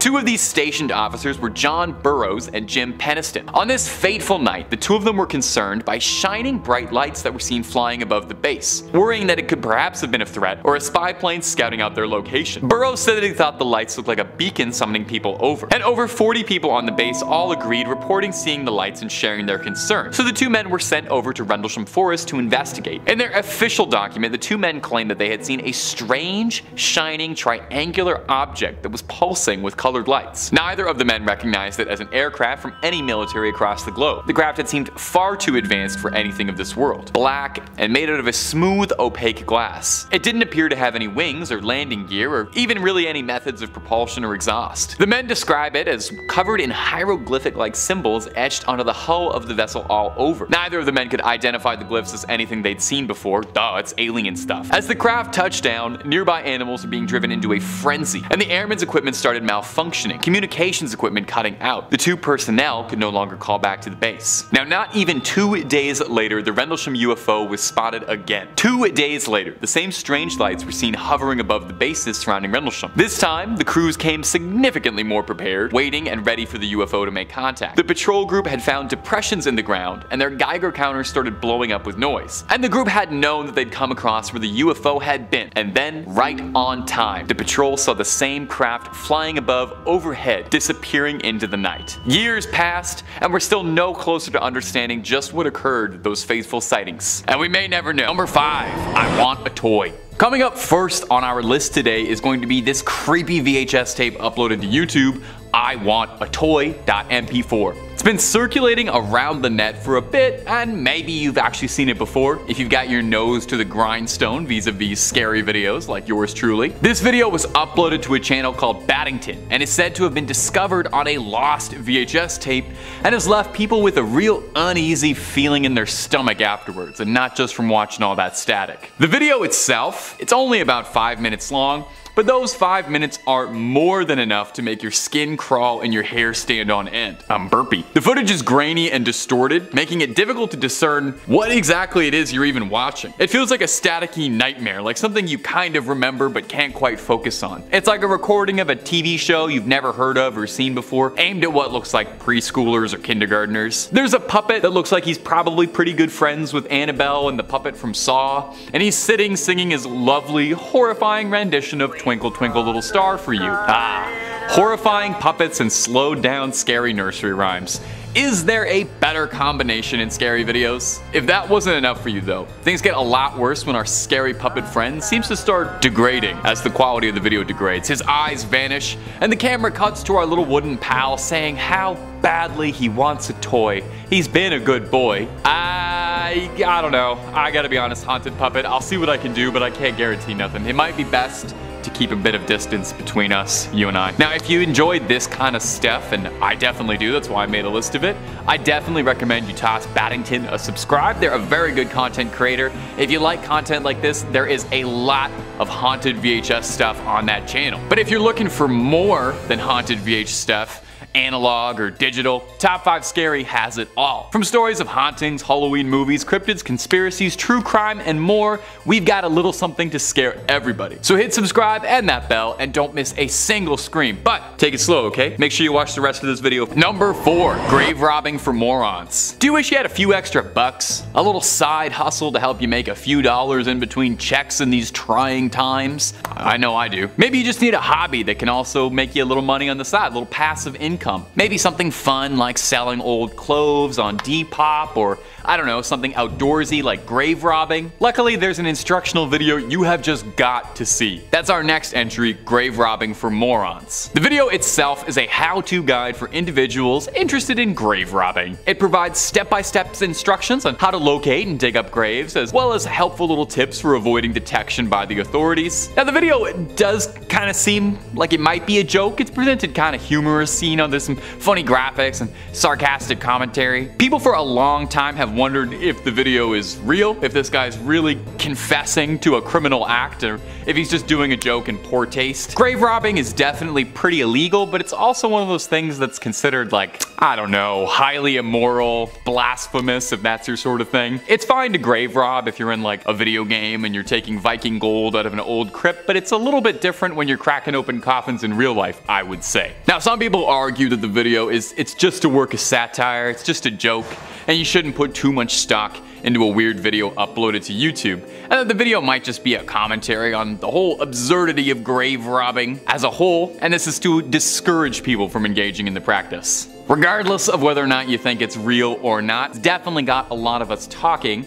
Two of these stationed officers were John Burroughs and Jim Penniston. On this fateful night, the two of them were concerned by shining bright lights that were seen flying above the base, worrying that it could perhaps have been a threat or a spy plane scouting out their location. Burroughs said that he thought the lights looked like a beacon summoning people over, and over 40 people on the base all agreed reporting seeing the lights and sharing their concern. So the two men were sent over to Rendlesham Forest to investigate. In their official document, the two men claimed that they had seen a strange, shining, triangular object that was pulsing with colored lights. Neither of the men recognized it as an aircraft from any military across the globe. The craft had seemed far too advanced for anything of this world. Black and made out of a smooth, opaque glass. It didn't to have any wings or landing gear or even really any methods of propulsion or exhaust. The men describe it as covered in hieroglyphic-like symbols etched onto the hull of the vessel all over. Neither of the men could identify the glyphs as anything they'd seen before, duh, it's alien stuff. As the craft touched down, nearby animals were being driven into a frenzy, and the airmen's equipment started malfunctioning, communications equipment cutting out. The two personnel could no longer call back to the base. Now not even two days later, the Rendlesham UFO was spotted again. Two days later, the same strange lights were seen hovering above the bases surrounding Rendlesham. This time, the crews came significantly more prepared, waiting and ready for the UFO to make contact. The patrol group had found depressions in the ground, and their Geiger counters started blowing up with noise. And the group had known that they'd come across where the UFO had been, and then, right on time, the patrol saw the same craft flying above overhead, disappearing into the night. Years passed, and we're still no closer to understanding just what occurred those faithful sightings. And we may never know. Number 5. I want a toy. Coming up first on our list today is going to be this creepy VHS tape uploaded to YouTube, I want a toy.mp4. It's been circulating around the net for a bit, and maybe you've actually seen it before if you've got your nose to the grindstone vis-a-vis scary videos like yours truly. This video was uploaded to a channel called Battington, and is said to have been discovered on a lost VHS tape, and has left people with a real uneasy feeling in their stomach afterwards, and not just from watching all that static. The video itself, it's only about 5 minutes long, but those 5 minutes are more than enough to make your skin crawl and your hair stand on end. I'm burpy. The footage is grainy and distorted, making it difficult to discern what exactly it is you're even watching. It feels like a staticky nightmare, like something you kind of remember but can't quite focus on. It's like a recording of a TV show you've never heard of or seen before, aimed at what looks like preschoolers or kindergartners. There's a puppet that looks like he's probably pretty good friends with Annabelle and the puppet from Saw, and he's sitting singing his lovely, horrifying rendition of Twinkle Twinkle Little Star for You. Ah, horrifying puppets and slowed down scary nursery rhymes. Is there a better combination in scary videos? If that wasn't enough for you though, things get a lot worse when our scary puppet friend seems to start degrading as the quality of the video degrades. His eyes vanish, and the camera cuts to our little wooden pal saying how badly he wants a toy. He's been a good boy. I, I don't know. I gotta be honest, Haunted Puppet, I'll see what I can do, but I can't guarantee nothing. It might be best to keep a bit of distance between us, you and I. Now, if you enjoyed this kind of stuff, and I definitely do, that's why I made a list of it, I definitely recommend you toss Battington a subscribe. They're a very good content creator. If you like content like this, there is a lot of haunted VHS stuff on that channel. But if you're looking for more than haunted VHS stuff, analog or digital, Top 5 Scary has it all. From stories of hauntings, Halloween movies, cryptids, conspiracies, true crime, and more, we've got a little something to scare everybody. So hit subscribe and that bell and don't miss a single scream. But take it slow, okay? Make sure you watch the rest of this video. Number 4. Grave Robbing for Morons. Do you wish you had a few extra bucks? A little side hustle to help you make a few dollars in between checks in these trying times? I know I do. Maybe you just need a hobby that can also make you a little money on the side, a little passive income. Maybe something fun like selling old clothes on Depop or I don't know, something outdoorsy like grave robbing. Luckily, there's an instructional video you have just got to see. That's our next entry, Grave Robbing for Morons. The video itself is a how-to guide for individuals interested in grave robbing. It provides step-by-step instructions on how to locate and dig up graves, as well as helpful little tips for avoiding detection by the authorities. Now, the video does kind of seem like it might be a joke. It's presented kind of humorous, you know, there's some funny graphics and sarcastic commentary. People for a long time have wondered if the video is real, if this guy's really confessing to a criminal act, or if he's just doing a joke in poor taste. Grave robbing is definitely pretty illegal, but it's also one of those things that's considered like, I don't know, highly immoral, blasphemous, if that's your sort of thing. It's fine to grave rob if you're in like a video game and you're taking Viking gold out of an old crypt, but it's a little bit different when you're cracking open coffins in real life, I would say. Now, some people argue that the video is, it's just a work of satire, it's just a joke, and you shouldn't put too much stock into a weird video uploaded to YouTube, and that the video might just be a commentary on the whole absurdity of grave robbing as a whole, and this is to discourage people from engaging in the practice. Regardless of whether or not you think it's real or not, it's definitely got a lot of us talking,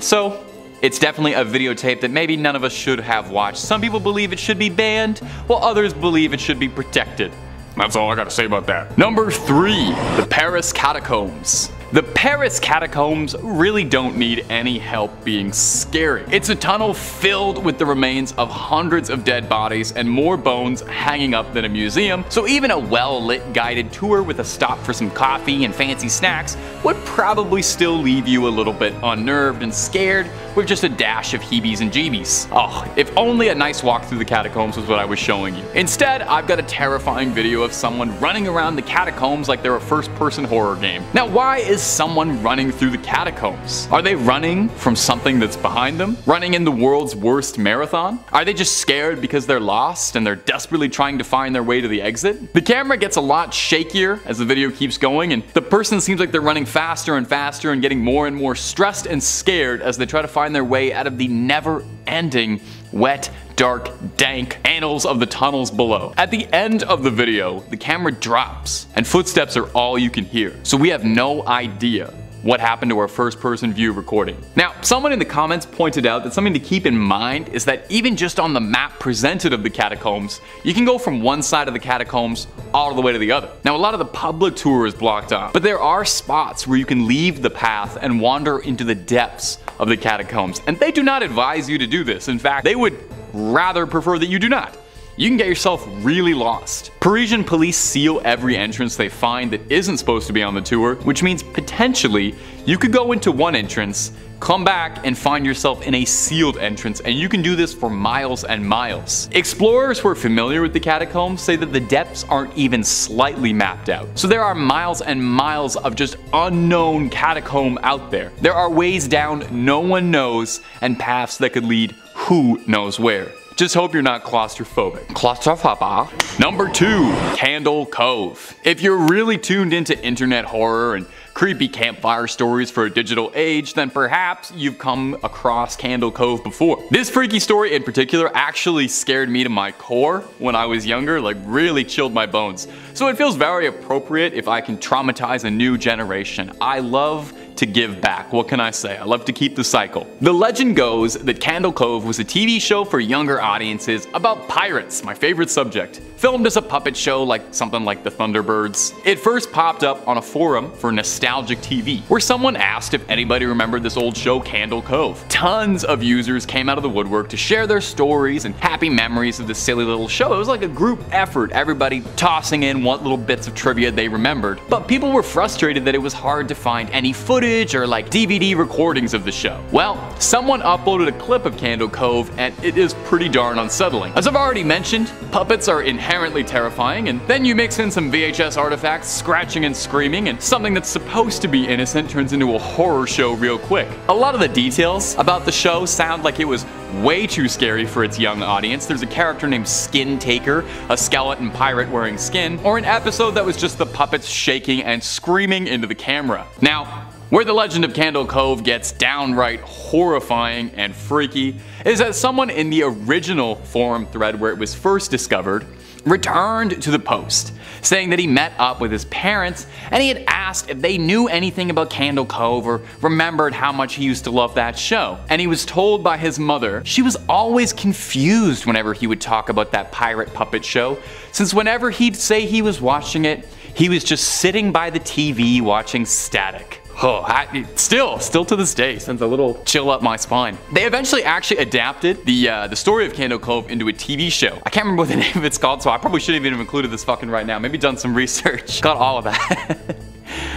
so it's definitely a videotape that maybe none of us should have watched. Some people believe it should be banned, while others believe it should be protected. That's all I gotta say about that. Number 3. The Paris Catacombs. The Paris catacombs really don't need any help being scary. It's a tunnel filled with the remains of hundreds of dead bodies and more bones hanging up than a museum, so even a well-lit guided tour with a stop for some coffee and fancy snacks would probably still leave you a little bit unnerved and scared with just a dash of heebies and jeebies. Oh, if only a nice walk through the catacombs was what I was showing you. Instead, I've got a terrifying video of someone running around the catacombs like they're a first-person horror game. Now, why is someone running through the catacombs? Are they running from something that's behind them? Running in the world's worst marathon? Are they just scared because they're lost and they're desperately trying to find their way to the exit? The camera gets a lot shakier as the video keeps going and the person seems like they're running faster and faster and getting more and more stressed and scared as they try to find their way out of the never ending wet, dark, dank annals of the tunnels below. At the end of the video, the camera drops and footsteps are all you can hear. So we have no idea what happened to our first person view recording. Now, someone in the comments pointed out that something to keep in mind is that even just on the map presented of the catacombs, you can go from one side of the catacombs all the way to the other. Now, a lot of the public tour is blocked off, but there are spots where you can leave the path and wander into the depths of the catacombs, and they do not advise you to do this. In fact, they would rather prefer that you do not you can get yourself really lost. Parisian police seal every entrance they find that isn't supposed to be on the tour, which means potentially you could go into one entrance, come back and find yourself in a sealed entrance and you can do this for miles and miles. Explorers who are familiar with the catacombs say that the depths aren't even slightly mapped out. So there are miles and miles of just unknown catacomb out there. There are ways down no one knows and paths that could lead who knows where. Just hope you're not claustrophobic. Claustrophobic. Number two, Candle Cove. If you're really tuned into internet horror and creepy campfire stories for a digital age, then perhaps you've come across Candle Cove before. This freaky story in particular actually scared me to my core when I was younger, like really chilled my bones. So it feels very appropriate if I can traumatize a new generation. I love to give back. What can I say? I love to keep the cycle. The legend goes that Candle Cove was a TV show for younger audiences about pirates, my favorite subject. Filmed as a puppet show like something like the Thunderbirds. It first popped up on a forum for Nostalgic TV, where someone asked if anybody remembered this old show Candle Cove. Tons of users came out of the woodwork to share their stories and happy memories of this silly little show. It was like a group effort, everybody tossing in what little bits of trivia they remembered. But people were frustrated that it was hard to find any footage or like DVD recordings of the show. Well, someone uploaded a clip of Candle Cove and it is pretty darn unsettling. As I've already mentioned, puppets are inherently terrifying and then you mix in some VHS artifacts, scratching and screaming, and something that's supposed to be innocent turns into a horror show real quick. A lot of the details about the show sound like it was way too scary for its young audience. There's a character named Skin Taker, a skeleton pirate wearing skin, or an episode that was just the puppets shaking and screaming into the camera. Now, where the legend of Candle Cove gets downright horrifying and freaky is that someone in the original forum thread where it was first discovered returned to the post, saying that he met up with his parents and he had asked if they knew anything about Candle Cove or remembered how much he used to love that show. And he was told by his mother she was always confused whenever he would talk about that pirate puppet show, since whenever he'd say he was watching it, he was just sitting by the TV watching static. Oh, I, still, still to this day, sends a little chill up my spine. They eventually actually adapted the uh, the story of Candle Cove into a TV show. I can't remember what the name of it's called, so I probably shouldn't even have included this fucking right now. Maybe done some research. Got all of that.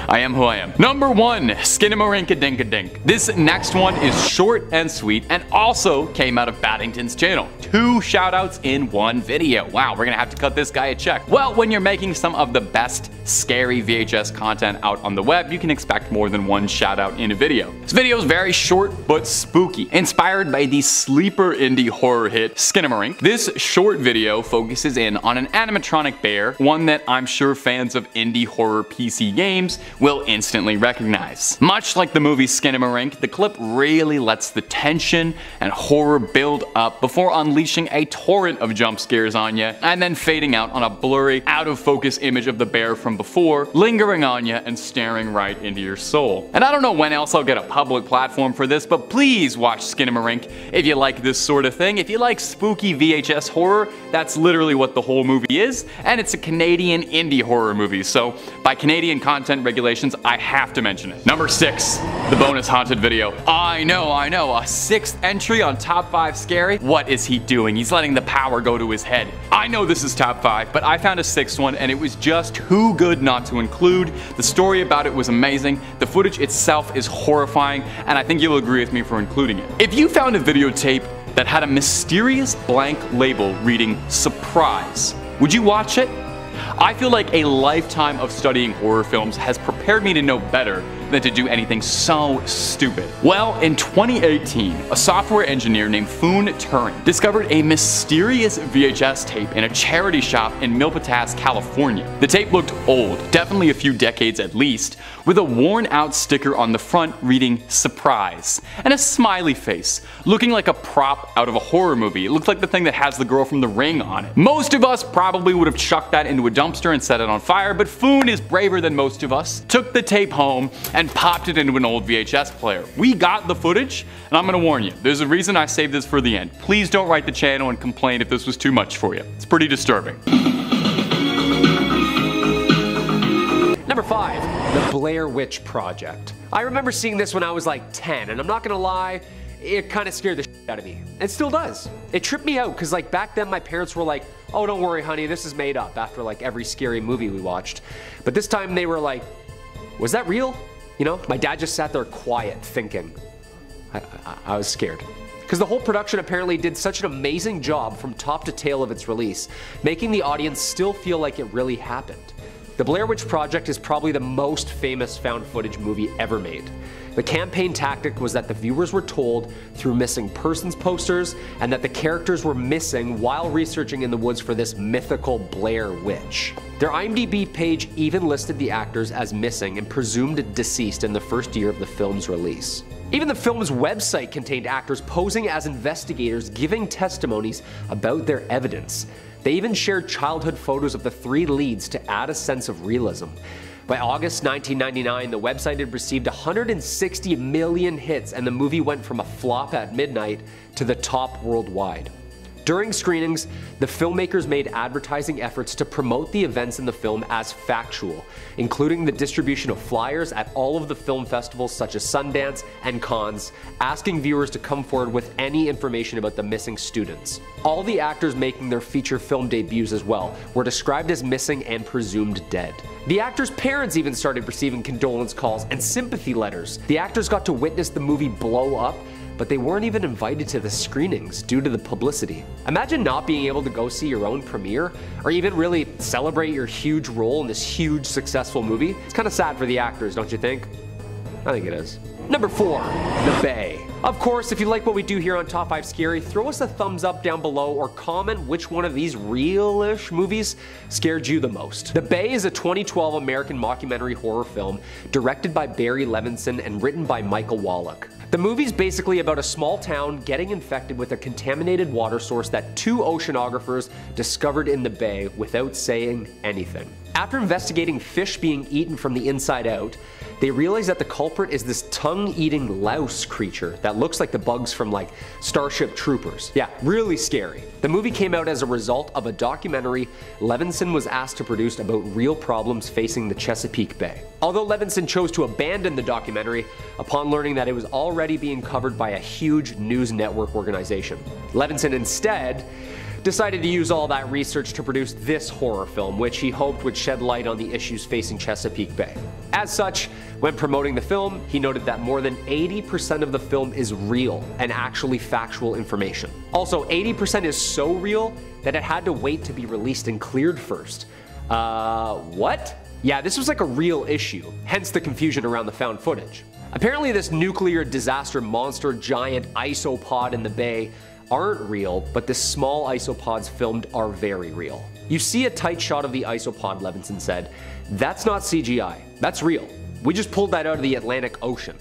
I am who I am. Number one, Skinnamarink-a-Dink-a-Dink. This next one is short and sweet and also came out of Battington's channel. Two shoutouts in one video. Wow, we're gonna have to cut this guy a check. Well, when you're making some of the best scary VHS content out on the web, you can expect more than one shoutout in a video. This video is very short but spooky. Inspired by the sleeper indie horror hit Skinamarink, this short video focuses in on an animatronic bear, one that I'm sure fans of indie horror PC games will instantly recognize. Much like the movie Skinamarink, the clip really lets the tension and horror build up before unleashing a torrent of jump scares on you, and then fading out on a blurry, out of focus image of the bear from before, lingering on you and staring right into your soul. And I don't know when else I'll get a public platform for this, but please watch Skinamarink if you like this sort of thing. If you like spooky VHS horror, that's literally what the whole movie is, and it's a Canadian indie horror movie, so by Canadian content regulations, I have to mention it. Number six, the bonus haunted video. I know, I know, a sixth entry on top five scary? What is he doing? He's letting the power go to his head. I know this is top five, but I found a sixth one and it was just too good not to include. The story about it was amazing, the footage itself is horrifying, and I think you'll agree with me for including it. If you found a videotape that had a mysterious blank label reading surprise, would you watch it? I feel like a lifetime of studying horror films has prepared me to know better than to do anything so stupid. Well, in 2018, a software engineer named Foon Turing discovered a mysterious VHS tape in a charity shop in Milpitas, California. The tape looked old, definitely a few decades at least, with a worn out sticker on the front reading surprise, and a smiley face, looking like a prop out of a horror movie. It looked like the thing that has the girl from the ring on it. Most of us probably would have chucked that into a dumpster and set it on fire, but Foon is braver than most of us, took the tape home, and popped it into an old VHS player. We got the footage, and I'm gonna warn you, there's a reason I saved this for the end. Please don't write the channel and complain if this was too much for you. It's pretty disturbing. Number five, The Blair Witch Project. I remember seeing this when I was like 10, and I'm not gonna lie, it kind of scared the shit out of me. It still does. It tripped me out because like back then my parents were like, oh don't worry honey, this is made up after like every scary movie we watched. But this time they were like, was that real? You know, my dad just sat there quiet thinking. I, I, I was scared. Because the whole production apparently did such an amazing job from top to tail of its release, making the audience still feel like it really happened. The Blair Witch Project is probably the most famous found footage movie ever made. The campaign tactic was that the viewers were told through missing persons posters and that the characters were missing while researching in the woods for this mythical Blair Witch. Their IMDb page even listed the actors as missing and presumed deceased in the first year of the film's release. Even the film's website contained actors posing as investigators giving testimonies about their evidence. They even shared childhood photos of the three leads to add a sense of realism. By August 1999, the website had received 160 million hits, and the movie went from a flop at midnight to the top worldwide. During screenings, the filmmakers made advertising efforts to promote the events in the film as factual, including the distribution of flyers at all of the film festivals such as Sundance and Cannes, asking viewers to come forward with any information about the missing students. All the actors making their feature film debuts as well were described as missing and presumed dead. The actors' parents even started receiving condolence calls and sympathy letters. The actors got to witness the movie blow up but they weren't even invited to the screenings due to the publicity. Imagine not being able to go see your own premiere, or even really celebrate your huge role in this huge successful movie. It's kind of sad for the actors, don't you think? I think it is. Number 4. The Bay. Of course, if you like what we do here on Top 5 Scary, throw us a thumbs up down below or comment which one of these real-ish movies scared you the most. The Bay is a 2012 American mockumentary horror film directed by Barry Levinson and written by Michael Wallach. The movie's basically about a small town getting infected with a contaminated water source that two oceanographers discovered in the bay without saying anything. After investigating fish being eaten from the inside out, they realize that the culprit is this tongue-eating louse creature that looks like the bugs from like Starship Troopers. Yeah, really scary. The movie came out as a result of a documentary Levinson was asked to produce about real problems facing the Chesapeake Bay. Although Levinson chose to abandon the documentary upon learning that it was already being covered by a huge news network organization. Levinson instead decided to use all that research to produce this horror film, which he hoped would shed light on the issues facing Chesapeake Bay. As such, when promoting the film, he noted that more than 80% of the film is real and actually factual information. Also, 80% is so real that it had to wait to be released and cleared first. Uh, what? Yeah, this was like a real issue, hence the confusion around the found footage. Apparently this nuclear disaster monster giant isopod in the bay aren't real, but the small isopods filmed are very real. You see a tight shot of the isopod, Levinson said. That's not CGI, that's real. We just pulled that out of the Atlantic Ocean.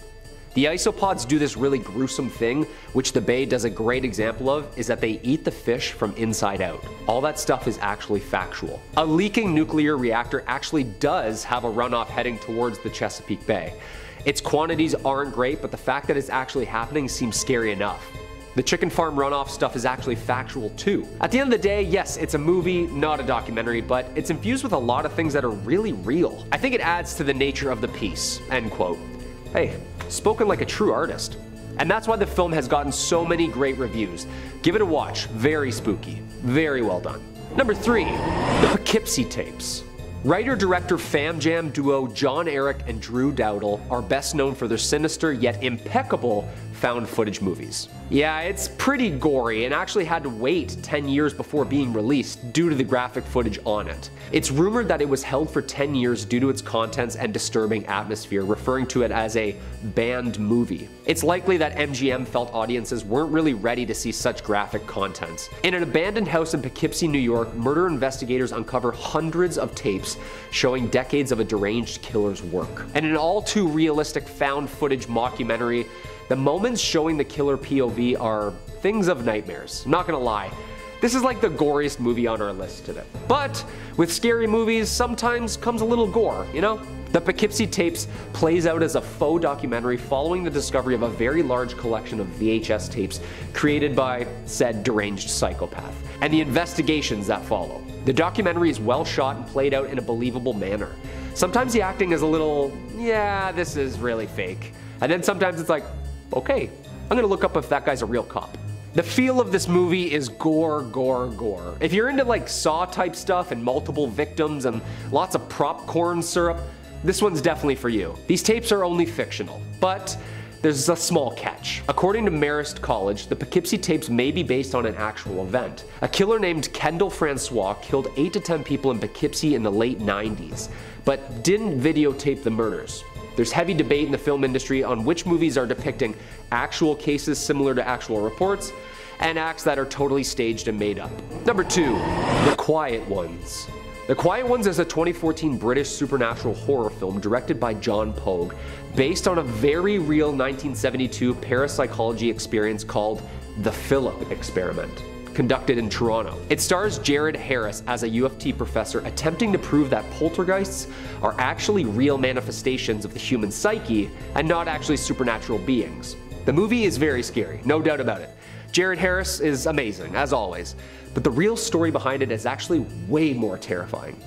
The isopods do this really gruesome thing, which the Bay does a great example of, is that they eat the fish from inside out. All that stuff is actually factual. A leaking nuclear reactor actually does have a runoff heading towards the Chesapeake Bay. Its quantities aren't great, but the fact that it's actually happening seems scary enough. The chicken farm runoff stuff is actually factual too. At the end of the day, yes, it's a movie, not a documentary, but it's infused with a lot of things that are really real. I think it adds to the nature of the piece, end quote. Hey, spoken like a true artist. And that's why the film has gotten so many great reviews. Give it a watch, very spooky, very well done. Number 3. The Poughkeepsie Tapes. Writer-director fam jam duo John Erick and Drew Dowdle are best known for their sinister yet impeccable found footage movies. Yeah, it's pretty gory and actually had to wait 10 years before being released due to the graphic footage on it. It's rumored that it was held for 10 years due to its contents and disturbing atmosphere, referring to it as a banned movie. It's likely that MGM felt audiences weren't really ready to see such graphic content. In an abandoned house in Poughkeepsie, New York, murder investigators uncover hundreds of tapes showing decades of a deranged killer's work. And an all too realistic found footage mockumentary the moments showing the killer POV are things of nightmares, not gonna lie. This is like the goriest movie on our list today. But with scary movies, sometimes comes a little gore, you know? The Poughkeepsie tapes plays out as a faux documentary following the discovery of a very large collection of VHS tapes created by said deranged psychopath, and the investigations that follow. The documentary is well shot and played out in a believable manner. Sometimes the acting is a little, yeah, this is really fake. And then sometimes it's like, okay, I'm gonna look up if that guy's a real cop. The feel of this movie is gore, gore, gore. If you're into like Saw type stuff and multiple victims and lots of popcorn syrup, this one's definitely for you. These tapes are only fictional, but there's a small catch. According to Marist College, the Poughkeepsie tapes may be based on an actual event. A killer named Kendall Francois killed 8 to 10 people in Poughkeepsie in the late 90s, but didn't videotape the murders. There's heavy debate in the film industry on which movies are depicting actual cases similar to actual reports and acts that are totally staged and made up. Number two, The Quiet Ones. The Quiet Ones is a 2014 British supernatural horror film directed by John Pogue, based on a very real 1972 parapsychology experience called the Philip Experiment conducted in Toronto. It stars Jared Harris as a UFT professor attempting to prove that poltergeists are actually real manifestations of the human psyche and not actually supernatural beings. The movie is very scary, no doubt about it. Jared Harris is amazing, as always, but the real story behind it is actually way more terrifying.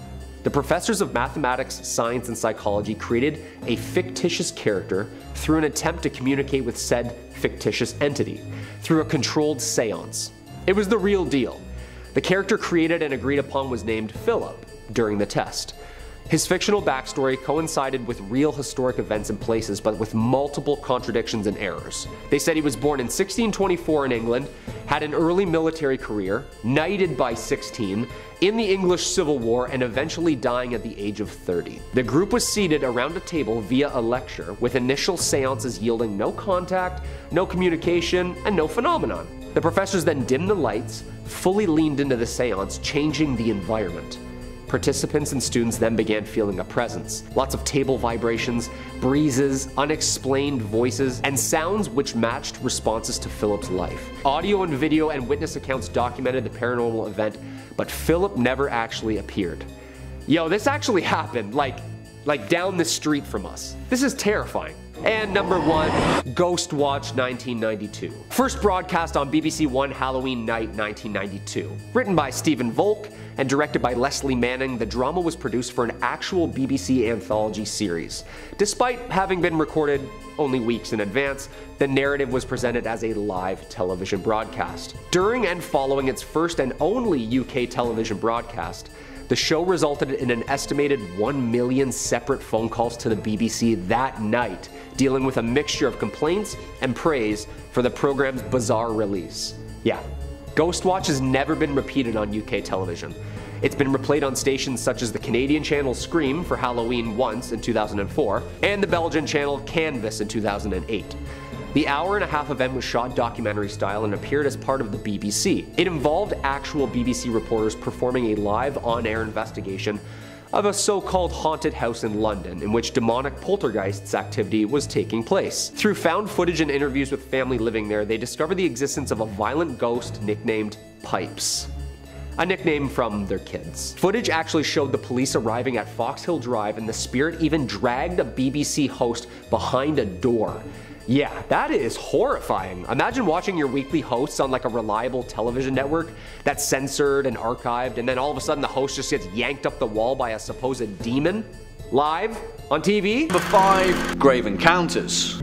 The professors of mathematics, science, and psychology created a fictitious character through an attempt to communicate with said fictitious entity through a controlled seance. It was the real deal. The character created and agreed upon was named Philip during the test. His fictional backstory coincided with real historic events and places, but with multiple contradictions and errors. They said he was born in 1624 in England, had an early military career, knighted by 16, in the English Civil War, and eventually dying at the age of 30. The group was seated around a table via a lecture, with initial seances yielding no contact, no communication, and no phenomenon. The professors then dimmed the lights, fully leaned into the seance, changing the environment. Participants and students then began feeling a presence. Lots of table vibrations, breezes, unexplained voices, and sounds which matched responses to Philip's life. Audio and video and witness accounts documented the paranormal event, but Philip never actually appeared. Yo, this actually happened, like, like down the street from us. This is terrifying. And number one, Ghost Watch 1992. First broadcast on BBC One Halloween night 1992. Written by Stephen Volk and directed by Lesley Manning, the drama was produced for an actual BBC anthology series. Despite having been recorded only weeks in advance, the narrative was presented as a live television broadcast. During and following its first and only UK television broadcast, the show resulted in an estimated 1 million separate phone calls to the BBC that night, dealing with a mixture of complaints and praise for the program's bizarre release. Yeah, Ghostwatch has never been repeated on UK television. It's been replayed on stations such as the Canadian channel Scream for Halloween once in 2004, and the Belgian channel Canvas in 2008. The hour and a half event was shot documentary style and appeared as part of the BBC. It involved actual BBC reporters performing a live on air investigation of a so called haunted house in London in which demonic poltergeists activity was taking place. Through found footage and interviews with family living there, they discovered the existence of a violent ghost nicknamed Pipes a nickname from their kids. Footage actually showed the police arriving at Fox Hill Drive and the spirit even dragged a BBC host behind a door. Yeah, that is horrifying. Imagine watching your weekly hosts on like a reliable television network that's censored and archived, and then all of a sudden the host just gets yanked up the wall by a supposed demon? Live? On TV? Number 5. Grave Encounters.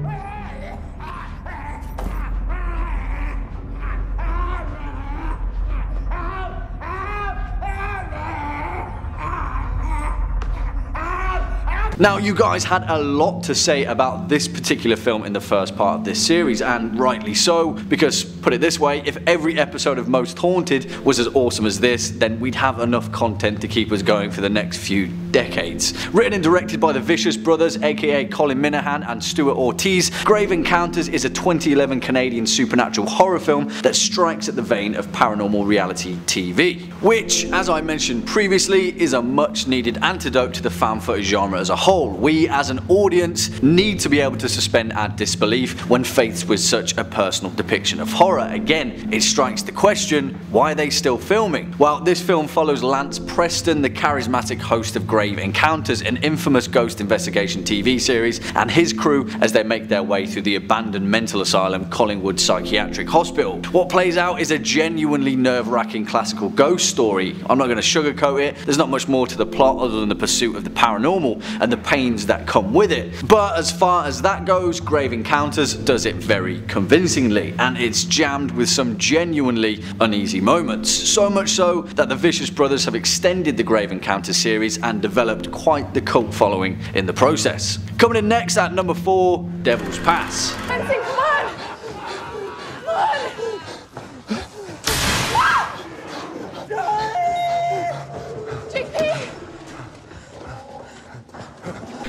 Now, you guys had a lot to say about this particular film in the first part of this series, and rightly so, because, put it this way, if every episode of Most Haunted was as awesome as this, then we'd have enough content to keep us going for the next few decades. Written and directed by the Vicious Brothers, aka Colin Minihan and Stuart Ortiz, Grave Encounters is a 2011 Canadian supernatural horror film that strikes at the vein of paranormal reality TV, which, as I mentioned previously, is a much needed antidote to the found footage genre as a whole. We as an audience need to be able to suspend our disbelief when faced with such a personal depiction of horror. Again, it strikes the question, why are they still filming? Well, this film follows Lance Preston, the charismatic host of Grave Encounters, an infamous ghost investigation TV series, and his crew as they make their way through the abandoned mental asylum Collingwood Psychiatric Hospital. What plays out is a genuinely nerve-wracking classical ghost story. I'm not going to sugarcoat it, there's not much more to the plot other than the pursuit of the paranormal and the pains that come with it. But as far as that goes, Grave Encounters does it very convincingly, and it's jammed with some genuinely uneasy moments. So much so that the Vicious Brothers have extended the Grave Encounters series and developed quite the cult following in the process. Coming in next at number 4, Devil's Pass.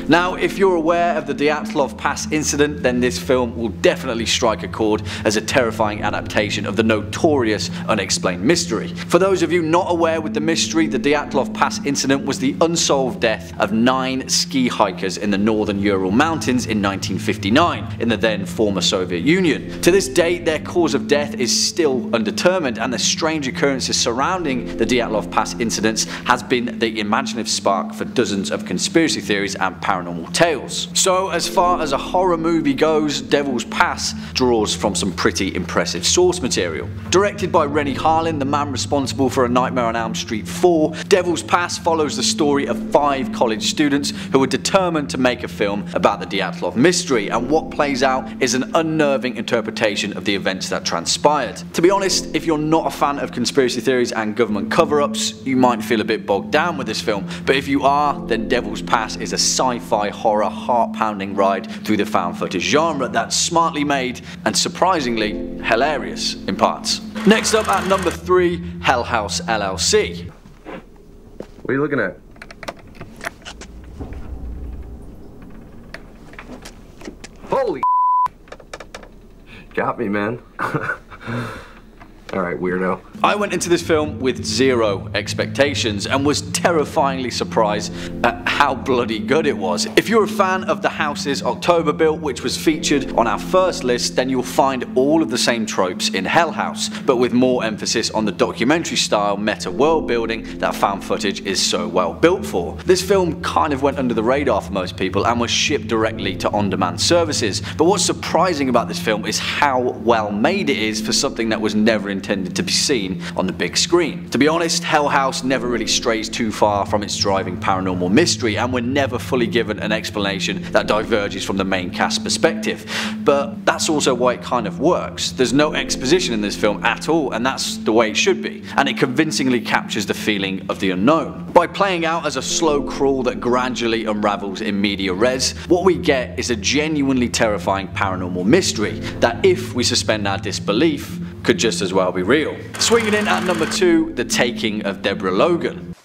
Now, if you're aware of the Dyatlov Pass incident, then this film will definitely strike a chord as a terrifying adaptation of the notorious unexplained mystery. For those of you not aware with the mystery, the Dyatlov Pass incident was the unsolved death of nine ski hikers in the northern Ural Mountains in 1959 in the then former Soviet Union. To this date, their cause of death is still undetermined, and the strange occurrences surrounding the Dyatlov Pass incidents has been the imaginative spark for dozens of conspiracy theories and paranormal tales. So, as far as a horror movie goes, Devil's Pass draws from some pretty impressive source material. Directed by Renny Harlin, the man responsible for A Nightmare on Elm Street 4, Devil's Pass follows the story of five college students who are determined to make a film about the Dyatlov mystery, and what plays out is an unnerving interpretation of the events that transpired. To be honest, if you're not a fan of conspiracy theories and government cover-ups, you might feel a bit bogged down with this film, but if you are, then Devil's Pass is a sci-fi horror heart-pounding ride through the found footage genre that's smartly made and surprisingly hilarious in parts. Next up at number 3, Hell House LLC. What are you looking at? Holy Got me, man. Alright, weirdo. I went into this film with zero expectations and was terrifyingly surprised at how bloody good it was. If you're a fan of The Houses October Built, which was featured on our first list, then you'll find all of the same tropes in Hell House, but with more emphasis on the documentary style meta world building that found footage is so well built for. This film kind of went under the radar for most people and was shipped directly to on-demand services, but what's surprising about this film is how well made it is for something that was never intended to be seen on the big screen. To be honest, Hell House never really strays too far from its driving paranormal mystery and we're never fully given an explanation that diverges from the main cast perspective. But that's also why it kind of works. There's no exposition in this film at all and that's the way it should be. And it convincingly captures the feeling of the unknown. By playing out as a slow crawl that gradually unravels in media res, what we get is a genuinely terrifying paranormal mystery that if we suspend our disbelief, could just as well be real. Swinging in at number two, The Taking of Deborah Logan.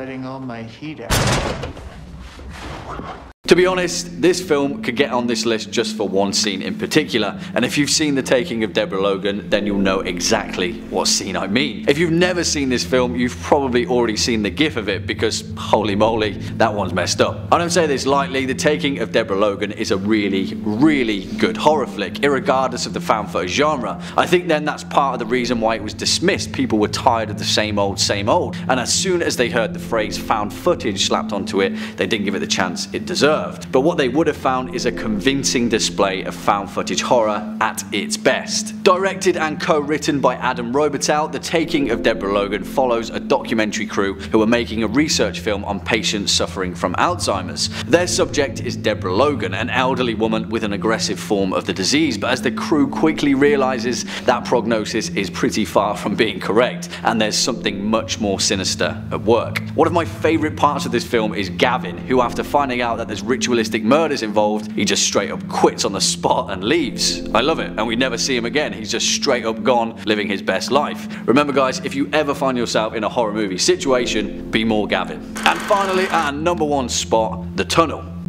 Letting all my heat out. To be honest, this film could get on this list just for one scene in particular, and if you've seen The Taking of Deborah Logan, then you'll know exactly what scene I mean. If you've never seen this film, you've probably already seen the gif of it because holy moly, that one's messed up. I don't say this lightly, The Taking of Deborah Logan is a really, really good horror flick, irregardless of the found footage genre. I think then that's part of the reason why it was dismissed. People were tired of the same old, same old, and as soon as they heard the phrase found footage slapped onto it, they didn't give it the chance it deserved. But what they would have found is a convincing display of found footage horror at its best. Directed and co-written by Adam Robitel, The Taking of Deborah Logan follows a documentary crew who are making a research film on patients suffering from Alzheimer's. Their subject is Deborah Logan, an elderly woman with an aggressive form of the disease, but as the crew quickly realizes that prognosis is pretty far from being correct, and there's something much more sinister at work. One of my favourite parts of this film is Gavin, who after finding out that there's ritualistic murders involved, he just straight up quits on the spot and leaves. I love it, and we never see him again. He's just straight up gone, living his best life. Remember guys, if you ever find yourself in a horror movie situation, be more Gavin. And finally, our number one spot, The Tunnel.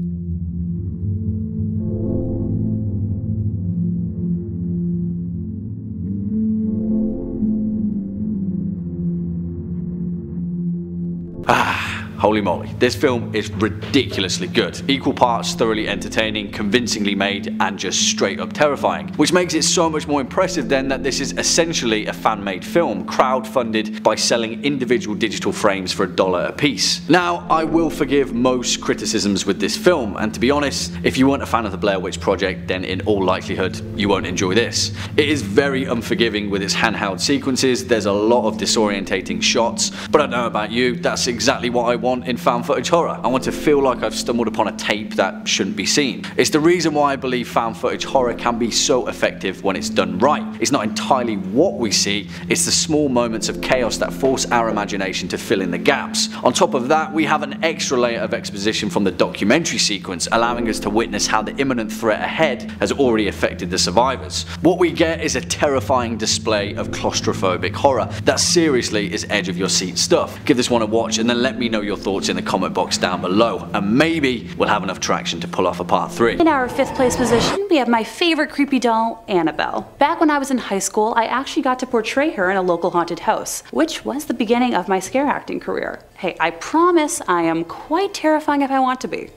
Holy moly, this film is ridiculously good. Equal parts thoroughly entertaining, convincingly made, and just straight up terrifying. Which makes it so much more impressive then that this is essentially a fan-made film, crowd-funded by selling individual digital frames for a dollar a piece. Now, I will forgive most criticisms with this film, and to be honest, if you weren't a fan of the Blair Witch Project, then in all likelihood, you won't enjoy this. It is very unforgiving with its handheld sequences, there's a lot of disorientating shots, but I don't know about you, that's exactly what I want want in found footage horror. I want to feel like I've stumbled upon a tape that shouldn't be seen. It's the reason why I believe found footage horror can be so effective when it's done right. It's not entirely what we see, it's the small moments of chaos that force our imagination to fill in the gaps. On top of that, we have an extra layer of exposition from the documentary sequence, allowing us to witness how the imminent threat ahead has already affected the survivors. What we get is a terrifying display of claustrophobic horror that seriously is edge of your seat stuff. Give this one a watch and then let me know your thoughts in the comment box down below, and maybe we'll have enough traction to pull off a part 3. In our fifth place position, we have my favorite creepy doll, Annabelle. Back when I was in high school, I actually got to portray her in a local haunted house, which was the beginning of my scare acting career. Hey, I promise I am quite terrifying if I want to be.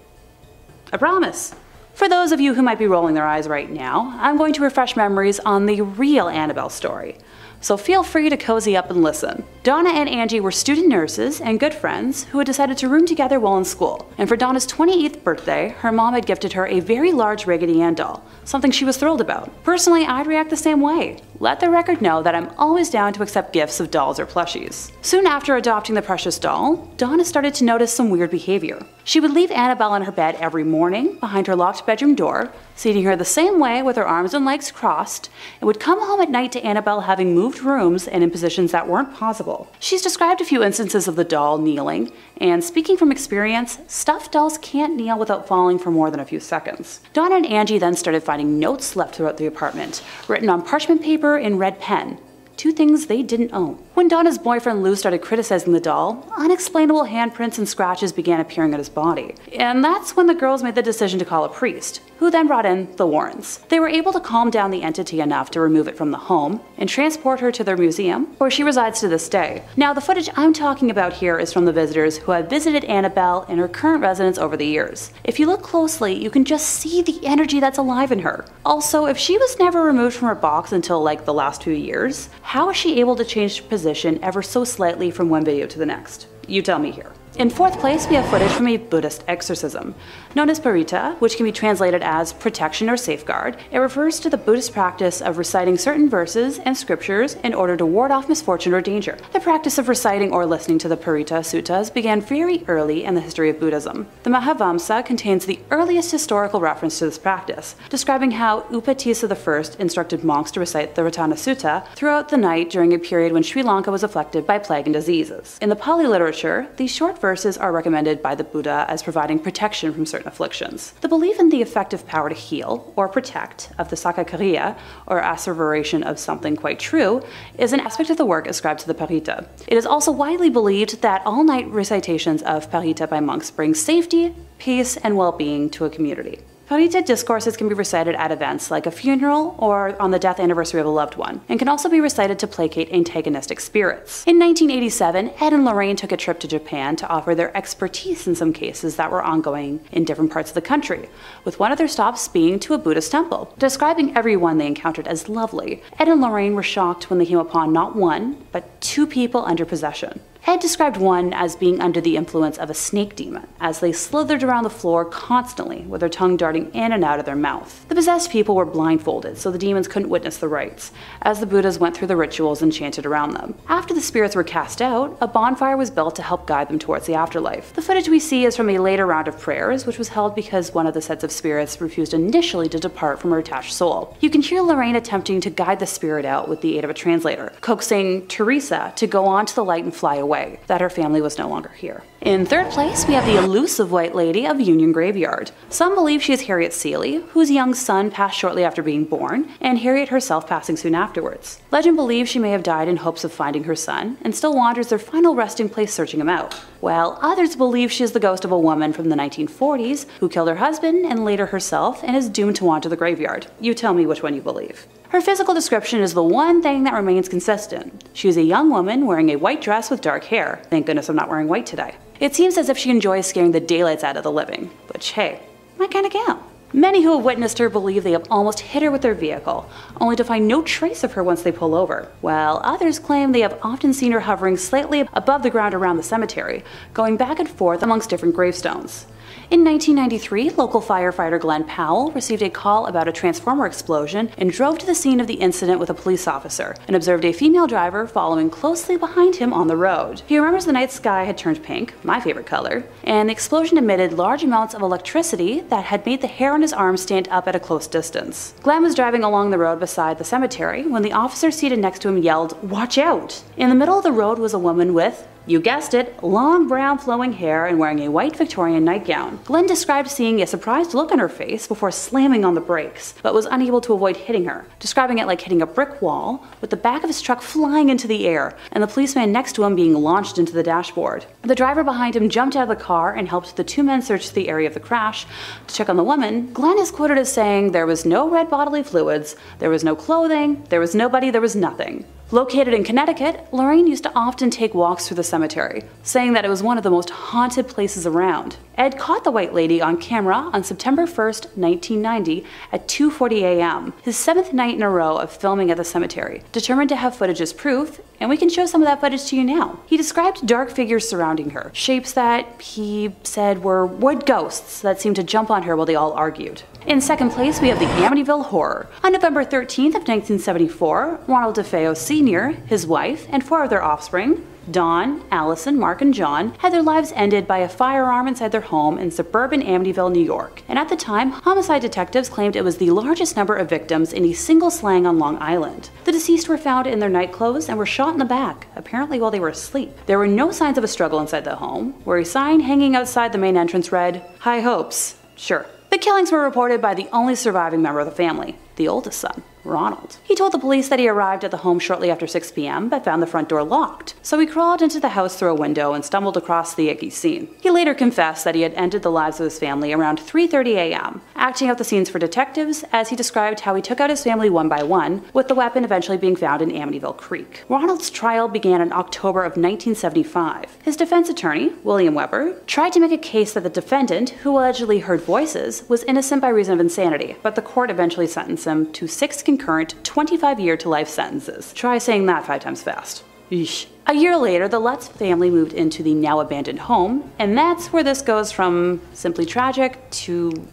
I promise. For those of you who might be rolling their eyes right now, I'm going to refresh memories on the real Annabelle story. So feel free to cozy up and listen. Donna and Angie were student nurses and good friends who had decided to room together while in school. And for Donna's 28th birthday, her mom had gifted her a very large Raggedy Ann doll, something she was thrilled about. Personally, I'd react the same way. Let the record know that I'm always down to accept gifts of dolls or plushies. Soon after adopting the precious doll, Donna started to notice some weird behavior. She would leave Annabelle in her bed every morning behind her locked bedroom door, seating her the same way with her arms and legs crossed, and would come home at night to Annabelle having moved rooms and in positions that weren't possible. She's described a few instances of the doll kneeling, and speaking from experience, stuffed dolls can't kneel without falling for more than a few seconds. Donna and Angie then started finding notes left throughout the apartment, written on parchment paper in red pen, two things they didn't own. When Donna's boyfriend Lou started criticizing the doll, unexplainable handprints and scratches began appearing on his body. And that's when the girls made the decision to call a priest, who then brought in the Warrens. They were able to calm down the entity enough to remove it from the home and transport her to their museum, where she resides to this day. Now, the footage I'm talking about here is from the visitors who have visited Annabelle in her current residence over the years. If you look closely, you can just see the energy that's alive in her. Also, if she was never removed from her box until like the last few years, how is she able to change position ever so slightly from one video to the next? You tell me here. In fourth place, we have footage from a Buddhist exorcism. Known as parita, which can be translated as protection or safeguard, it refers to the Buddhist practice of reciting certain verses and scriptures in order to ward off misfortune or danger. The practice of reciting or listening to the parita suttas began very early in the history of Buddhism. The Mahavamsa contains the earliest historical reference to this practice, describing how Upatissa I instructed monks to recite the Ratana Sutta throughout the night during a period when Sri Lanka was afflicted by plague and diseases. In the Pali literature, these short verses are recommended by the Buddha as providing protection from certain afflictions. The belief in the effective power to heal or protect of the Saccakiriya, or asseveration of something quite true, is an aspect of the work ascribed to the Parita. It is also widely believed that all night recitations of Parita by monks bring safety, peace, and well being to a community. Parita discourses can be recited at events like a funeral or on the death anniversary of a loved one, and can also be recited to placate antagonistic spirits. In 1987, Ed and Lorraine took a trip to Japan to offer their expertise in some cases that were ongoing in different parts of the country, with one of their stops being to a Buddhist temple. Describing everyone they encountered as lovely, Ed and Lorraine were shocked when they came upon not one, but two people under possession. Ed described one as being under the influence of a snake demon, as they slithered around the floor constantly with their tongue darting in and out of their mouth. The possessed people were blindfolded, so the demons couldn't witness the rites, as the Buddhas went through the rituals and chanted around them. After the spirits were cast out, a bonfire was built to help guide them towards the afterlife. The footage we see is from a later round of prayers, which was held because one of the sets of spirits refused initially to depart from her attached soul. You can hear Lorraine attempting to guide the spirit out with the aid of a translator, coaxing Teresa to go on to the light and fly away away, that her family was no longer here. In third place, we have the elusive White Lady of Union Graveyard. Some believe she is Harriet Seeley, whose young son passed shortly after being born, and Harriet herself passing soon afterwards. Legend believes she may have died in hopes of finding her son, and still wanders their final resting place searching him out. While others believe she is the ghost of a woman from the 1940s who killed her husband and later herself and is doomed to wander the graveyard. You tell me which one you believe. Her physical description is the one thing that remains consistent. She is a young woman wearing a white dress with dark hair. Thank goodness I'm not wearing white today. It seems as if she enjoys scaring the daylights out of the living, which hey, my kind of gal. Many who have witnessed her believe they have almost hit her with their vehicle, only to find no trace of her once they pull over, while others claim they have often seen her hovering slightly above the ground around the cemetery, going back and forth amongst different gravestones. In 1993, local firefighter Glenn Powell received a call about a transformer explosion and drove to the scene of the incident with a police officer and observed a female driver following closely behind him on the road. He remembers the night sky had turned pink, my favorite color, and the explosion emitted large amounts of electricity that had made the hair on his arm stand up at a close distance. Glenn was driving along the road beside the cemetery when the officer seated next to him yelled, Watch out! In the middle of the road was a woman with, you guessed it, long brown flowing hair and wearing a white Victorian nightgown. Glenn described seeing a surprised look on her face before slamming on the brakes, but was unable to avoid hitting her, describing it like hitting a brick wall, with the back of his truck flying into the air and the policeman next to him being launched into the dashboard. The driver behind him jumped out of the car and helped the two men search the area of the crash to check on the woman. Glenn is quoted as saying, There was no red bodily fluids, there was no clothing, there was nobody, there was nothing. Located in Connecticut, Lorraine used to often take walks through the cemetery, saying that it was one of the most haunted places around. Ed caught the white lady on camera on September 1st, 1990 at 2:40 a.m., his seventh night in a row of filming at the cemetery, determined to have footage as proof, and we can show some of that footage to you now. He described dark figures surrounding her, shapes that he said were wood ghosts that seemed to jump on her while they all argued. In second place, we have the Amityville Horror. On November 13th of 1974, Ronald DeFeo Sr., his wife, and four of their offspring, Dawn, Allison, Mark, and John had their lives ended by a firearm inside their home in suburban Amityville, New York. And at the time, homicide detectives claimed it was the largest number of victims in a single slang on Long Island. The deceased were found in their nightclothes and were shot in the back, apparently while they were asleep. There were no signs of a struggle inside the home, where a sign hanging outside the main entrance read, High Hopes. Sure. The killings were reported by the only surviving member of the family, the oldest son. Ronald. He told the police that he arrived at the home shortly after 6 p.m. but found the front door locked, so he crawled into the house through a window and stumbled across the icky scene. He later confessed that he had ended the lives of his family around 3:30 a.m., acting out the scenes for detectives as he described how he took out his family one by one, with the weapon eventually being found in Amityville Creek. Ronald's trial began in October of 1975. His defense attorney, William Weber, tried to make a case that the defendant, who allegedly heard voices, was innocent by reason of insanity, but the court eventually sentenced him to six concurrent 25 year to life sentences. Try saying that five times fast. Yeesh. A year later, the Lutz family moved into the now abandoned home, and that's where this goes from simply tragic to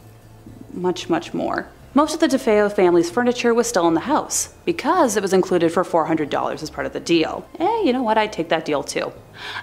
much, much more. Most of the DeFeo family's furniture was still in the house because it was included for $400 as part of the deal. Eh, you know what? I'd take that deal too.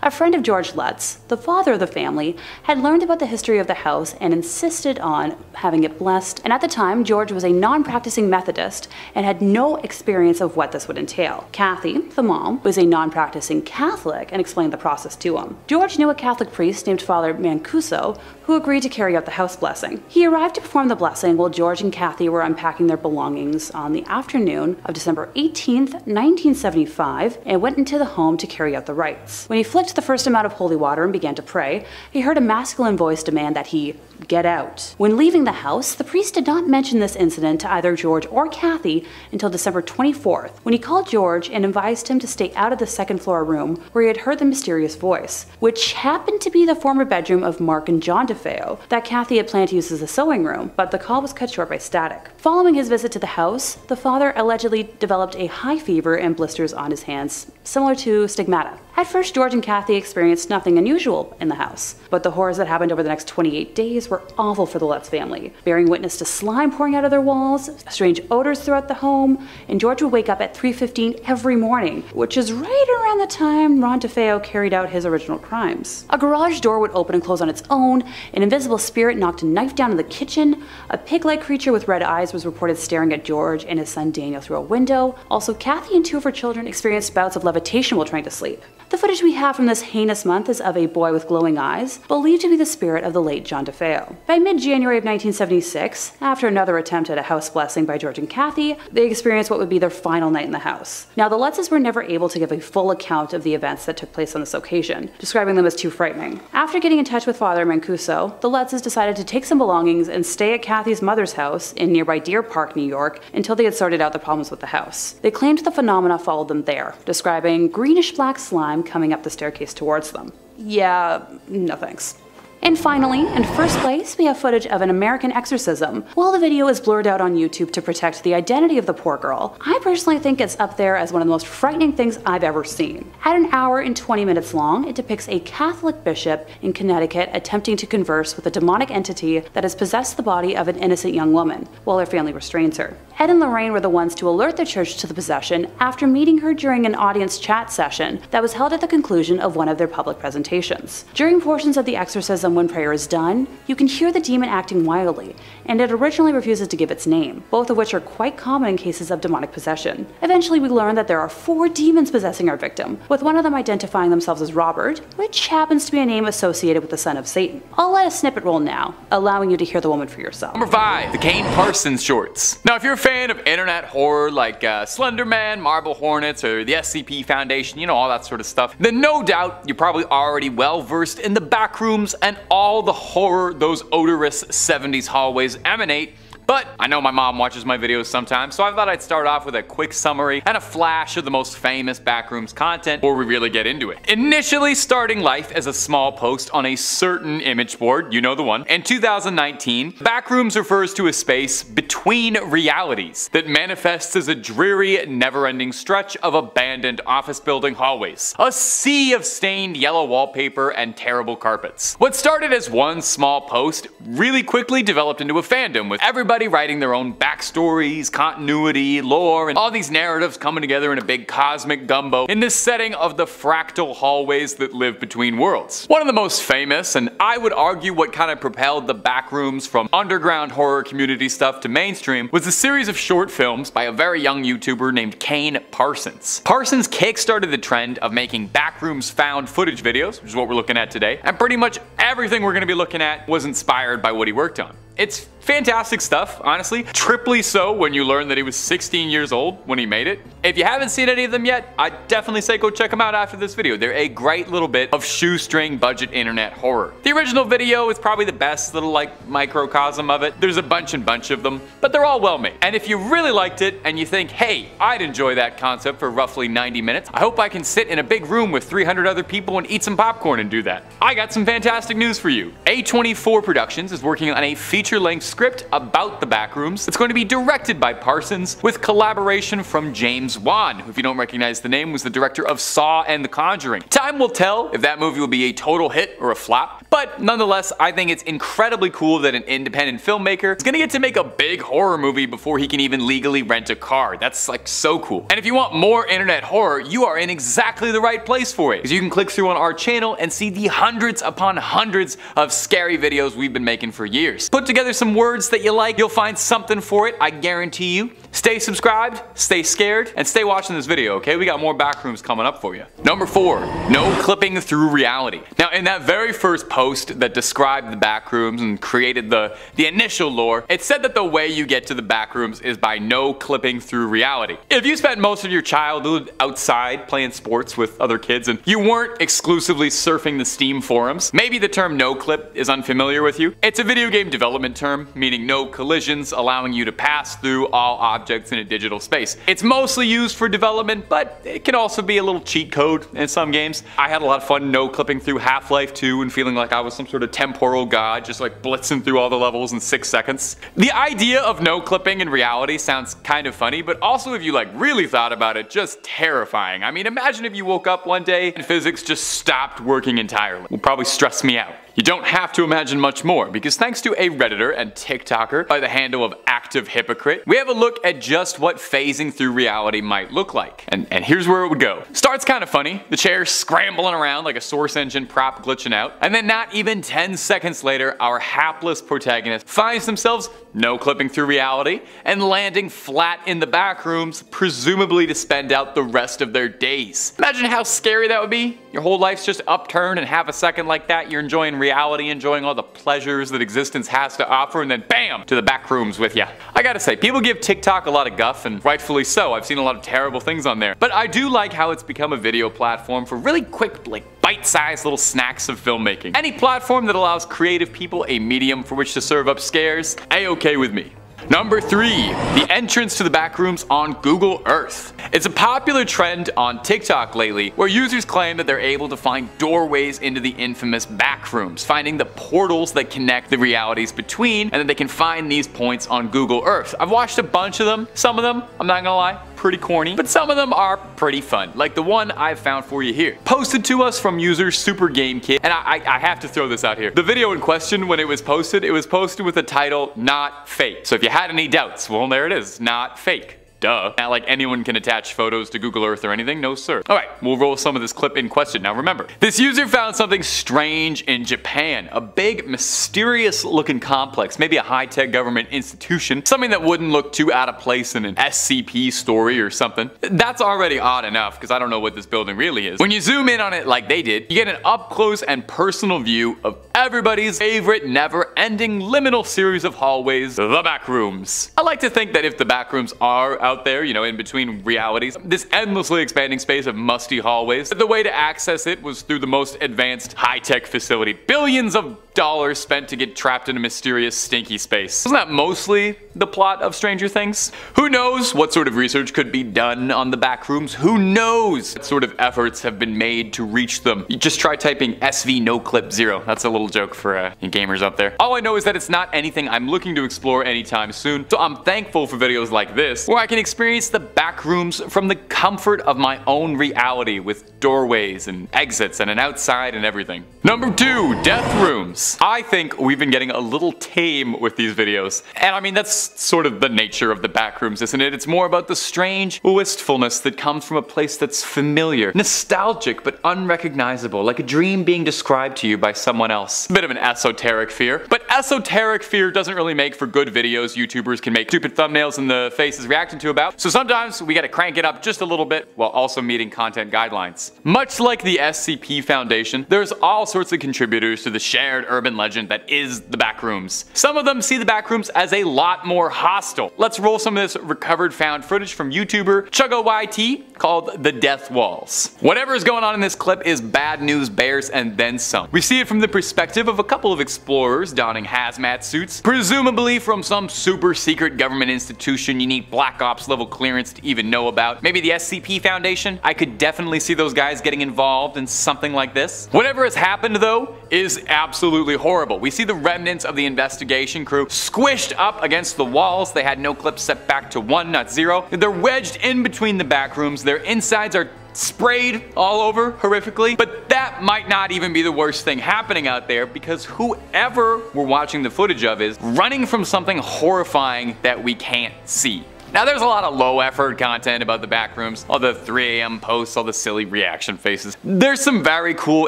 A friend of George Lutz, the father of the family, had learned about the history of the house and insisted on having it blessed. And at the time, George was a non practicing Methodist and had no experience of what this would entail. Kathy, the mom, was a non practicing Catholic and explained the process to him. George knew a Catholic priest named Father Mancuso who agreed to carry out the house blessing. He arrived to perform the blessing while George and Kathy were unpacking their belongings on the afternoon of December 18th, 1975, and went into the home to carry out the rites. When he flicked the first amount of holy water and began to pray, he heard a masculine voice demand that he get out. When leaving the house, the priest did not mention this incident to either George or Kathy until December 24th, when he called George and advised him to stay out of the second floor room where he had heard the mysterious voice, which happened to be the former bedroom of Mark and John DeFeo that Kathy had planned to use as a sewing room, but the call was cut short by static. Following his visit to the house, the father allegedly developed a high fever and blisters on his hands, similar to stigmata. At first, George and Kathy experienced nothing unusual in the house, but the horrors that happened over the next 28 days were awful for the Lutz family, bearing witness to slime pouring out of their walls, strange odors throughout the home, and George would wake up at 3.15 every morning, which is right around the time Ron DeFeo carried out his original crimes. A garage door would open and close on its own, an invisible spirit knocked a knife down in the kitchen, a pig-like creature with red eyes was reported staring at George and his son Daniel through a window. Also, Kathy and two of her children experienced bouts of levitation while trying to sleep. The footage we have from this heinous month is of a boy with glowing eyes, believed to be the spirit of the late John DeFeo. By mid January of 1976, after another attempt at a house blessing by George and Kathy, they experienced what would be their final night in the house. Now, the Lutzes were never able to give a full account of the events that took place on this occasion, describing them as too frightening. After getting in touch with Father Mancuso, the Lutzes decided to take some belongings and stay at Kathy's mother's house in nearby Deer Park, New York, until they had sorted out the problems with the house. They claimed the phenomena followed them there, describing greenish black slime coming up the staircase towards them. Yeah, no thanks. And finally, in first place, we have footage of an American exorcism. While the video is blurred out on YouTube to protect the identity of the poor girl, I personally think it's up there as one of the most frightening things I've ever seen. At an hour and 20 minutes long, it depicts a Catholic bishop in Connecticut attempting to converse with a demonic entity that has possessed the body of an innocent young woman, while her family restrains her. Ed and Lorraine were the ones to alert the church to the possession after meeting her during an audience chat session that was held at the conclusion of one of their public presentations. During portions of the exorcism when prayer is done, you can hear the demon acting wildly, and it originally refuses to give its name, both of which are quite common in cases of demonic possession. Eventually, we learn that there are four demons possessing our victim, with one of them identifying themselves as Robert, which happens to be a name associated with the son of Satan. I'll let a snippet roll now, allowing you to hear the woman for yourself. Number 5. The Kane Parsons Shorts. Now if you're a fan of internet horror like uh, Slender Man, Marble Hornets, or the SCP Foundation, you know all that sort of stuff, then no doubt you're probably already well versed in the backrooms and all the horror those odorous 70s hallways emanate but I know my mom watches my videos sometimes, so I thought I'd start off with a quick summary and a flash of the most famous Backrooms content before we really get into it. Initially starting life as a small post on a certain image board, you know the one, in 2019, Backrooms refers to a space between realities that manifests as a dreary, never-ending stretch of abandoned office building hallways. A sea of stained yellow wallpaper and terrible carpets. What started as one small post really quickly developed into a fandom with everybody writing their own backstories, continuity, lore, and all these narratives coming together in a big cosmic gumbo in this setting of the fractal hallways that live between worlds. One of the most famous, and I would argue what kind of propelled the backrooms from underground horror community stuff to mainstream, was a series of short films by a very young YouTuber named Kane Parsons. Parsons kickstarted the trend of making backrooms found footage videos, which is what we're looking at today, and pretty much everything we're going to be looking at was inspired by what he worked on. It's fantastic stuff, honestly. Triply so when you learn that he was 16 years old when he made it. If you haven't seen any of them yet, I'd definitely say go check them out after this video. They're a great little bit of shoestring budget internet horror. The original video is probably the best little like microcosm of it. There's a bunch and bunch of them, but they're all well made. And if you really liked it and you think, hey, I'd enjoy that concept for roughly 90 minutes, I hope I can sit in a big room with 300 other people and eat some popcorn and do that. I got some fantastic news for you. A24 Productions is working on a feature-length script about the backrooms. It's going to be directed by Parsons with collaboration from James Wan, who if you don't recognize the name was the director of Saw and The Conjuring. Time will tell if that movie will be a total hit or a flop, but nonetheless I think it's incredibly cool that an independent filmmaker is gonna get to make a big horror movie before he can even legally rent a car. That's like so cool. And if you want more internet horror, you are in exactly the right place for it, because you can click through on our channel and see the hundreds upon hundreds of scary videos we've been making for years. Put together some words that you like, you'll find something for it, I guarantee you. Stay subscribed, stay scared, and stay watching this video, okay? We got more backrooms coming up for you. Number four, no clipping through reality. Now, in that very first post that described the backrooms and created the, the initial lore, it said that the way you get to the backrooms is by no clipping through reality. If you spent most of your childhood outside playing sports with other kids and you weren't exclusively surfing the Steam forums, maybe the term no clip is unfamiliar with you. It's a video game development term, meaning no collisions, allowing you to pass through all objects in a digital space. It's mostly used for development, but it can also be a little cheat code in some games. I had a lot of fun no clipping through Half-Life 2 and feeling like I was some sort of temporal god, just like blitzing through all the levels in six seconds. The idea of no clipping in reality sounds kind of funny, but also if you like really thought about it, just terrifying. I mean, imagine if you woke up one day and physics just stopped working entirely. It would probably stress me out. You don't have to imagine much more, because thanks to a redditor and TikToker by the handle of Active Hypocrite, we have a look at just what phasing through reality might look like. And, and here's where it would go. Starts kind of funny, the chair scrambling around like a source engine prop glitching out, and then not even 10 seconds later, our hapless protagonist finds themselves no clipping through reality, and landing flat in the back rooms, presumably to spend out the rest of their days. Imagine how scary that would be. Your whole life's just upturned and half a second like that, you're enjoying reality, enjoying all the pleasures that existence has to offer, and then BAM! To the back rooms with you. I gotta say, people give TikTok a lot of guff, and rightfully so. I've seen a lot of terrible things on there. But I do like how it's become a video platform for really quick, like, bite-sized little snacks of filmmaking. Any platform that allows creative people a medium for which to serve up scares, a-okay with me. Number 3. The entrance to the backrooms on Google Earth. It's a popular trend on TikTok lately where users claim that they're able to find doorways into the infamous backrooms, finding the portals that connect the realities between, and that they can find these points on Google Earth. I've watched a bunch of them. Some of them, I'm not gonna lie, pretty corny, but some of them are pretty fun, like the one I've found for you here. Posted to us from user Super Game Kid, and I, I, I have to throw this out here. The video in question, when it was posted, it was posted with the title, not fake. So if you had any doubts, well there it is, not fake. Duh. Not like anyone can attach photos to Google Earth or anything, no sir. Alright, we'll roll some of this clip in question. Now remember, this user found something strange in Japan. A big, mysterious looking complex, maybe a high-tech government institution, something that wouldn't look too out of place in an SCP story or something. That's already odd enough, because I don't know what this building really is. When you zoom in on it like they did, you get an up-close and personal view of everybody's favorite never-ending liminal series of hallways, the back rooms. I like to think that if the back rooms are out there, you know, in between realities. This endlessly expanding space of musty hallways. The way to access it was through the most advanced high-tech facility. Billions of dollars spent to get trapped in a mysterious stinky space. Isn't that mostly the plot of Stranger Things? Who knows what sort of research could be done on the back rooms? Who knows what sort of efforts have been made to reach them? You just try typing SV no clip zero. That's a little joke for uh, gamers up there. All I know is that it's not anything I'm looking to explore anytime soon, so I'm thankful for videos like this, where I can experience the back rooms from the comfort of my own reality with doorways and exits and an outside and everything. Number two, death rooms. I think we've been getting a little tame with these videos. And I mean, that's sort of the nature of the back rooms, isn't it? It's more about the strange wistfulness that comes from a place that's familiar, nostalgic, but unrecognizable, like a dream being described to you by someone else. Bit of an esoteric fear, but esoteric fear doesn't really make for good videos YouTubers can make stupid thumbnails and the faces reacting to about. So sometimes we gotta crank it up just a little bit while also meeting content guidelines. Much like the SCP Foundation, there's all sorts of contributors to the shared urban legend that is the backrooms. Some of them see the backrooms as a lot more hostile. Let's roll some of this recovered found footage from YouTuber ChuggoYT called The Death Walls. Whatever is going on in this clip is bad news bears and then some. We see it from the perspective of a couple of explorers donning hazmat suits, presumably from some super secret government institution you need Black Ops level clearance to even know about. Maybe the SCP Foundation? I could definitely see those guys getting involved in something like this. Whatever has happened though is absolutely horrible. We see the remnants of the investigation crew squished up against the walls. They had no clips set back to one, not zero. They're wedged in between the back rooms. Their insides are sprayed all over horrifically. But that might not even be the worst thing happening out there because whoever we're watching the footage of is running from something horrifying that we can't see. Now there's a lot of low effort content about the backrooms, all the 3am posts, all the silly reaction faces. There's some very cool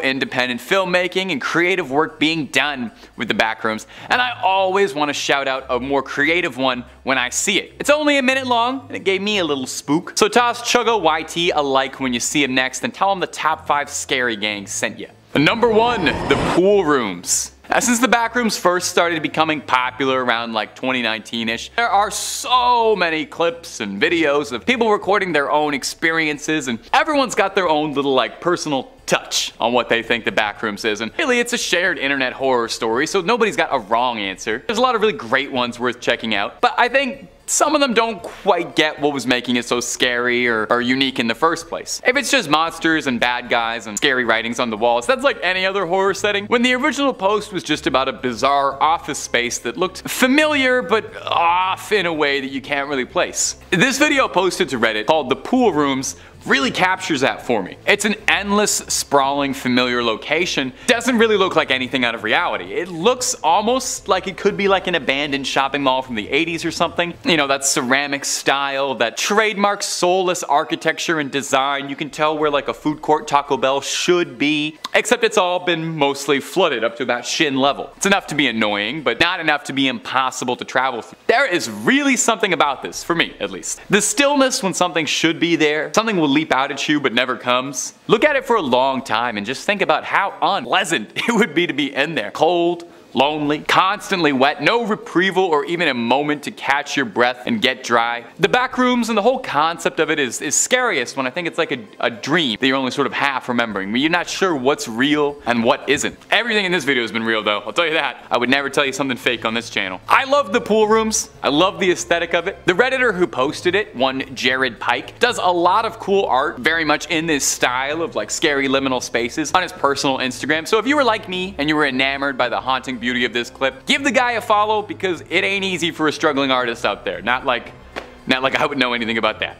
independent filmmaking and creative work being done with the backrooms, and I always want to shout out a more creative one when I see it. It's only a minute long, and it gave me a little spook. So toss ChuggoYT a like when you see him next, and tell him the top 5 scary gang sent you. Number 1. The Pool Rooms. Now, since the backrooms first started becoming popular around like 2019-ish, there are so many clips and videos of people recording their own experiences and everyone's got their own little like personal touch on what they think the backrooms is and really it's a shared internet horror story so nobody's got a wrong answer. There's a lot of really great ones worth checking out but I think some of them don't quite get what was making it so scary or, or, unique in the first place. If it's just monsters and bad guys and scary writings on the walls, that's like any other horror setting. When the original post was just about a bizarre office space that looked familiar but off in a way that you can't really place. This video posted to Reddit called The Pool Rooms really captures that for me. It's an endless, sprawling, familiar location. Doesn't really look like anything out of reality. It looks almost like it could be like an abandoned shopping mall from the 80s or something. You know, that ceramic style, that trademark soulless architecture and design. You can tell where like a food court Taco Bell should be. Except it's all been mostly flooded up to about shin level. It's enough to be annoying, but not enough to be impossible to travel through. There is really something about this, for me at least. The stillness when something should be there, something will leap out at you but never comes. Look at it for a long time and just think about how unpleasant it would be to be in there. Cold, lonely, constantly wet, no retrieval or even a moment to catch your breath and get dry. The back rooms and the whole concept of it is, is scariest when I think it's like a, a dream that you're only sort of half remembering, you're not sure what's real and what isn't. Everything in this video has been real though, I'll tell you that. I would never tell you something fake on this channel. I love the pool rooms. I love the aesthetic of it. The redditor who posted it, one Jared Pike, does a lot of cool art, very much in this style of like scary liminal spaces on his personal Instagram. So if you were like me and you were enamored by the haunting beauty of this clip, give the guy a follow because it ain't easy for a struggling artist out there. Not like, not like I would know anything about that.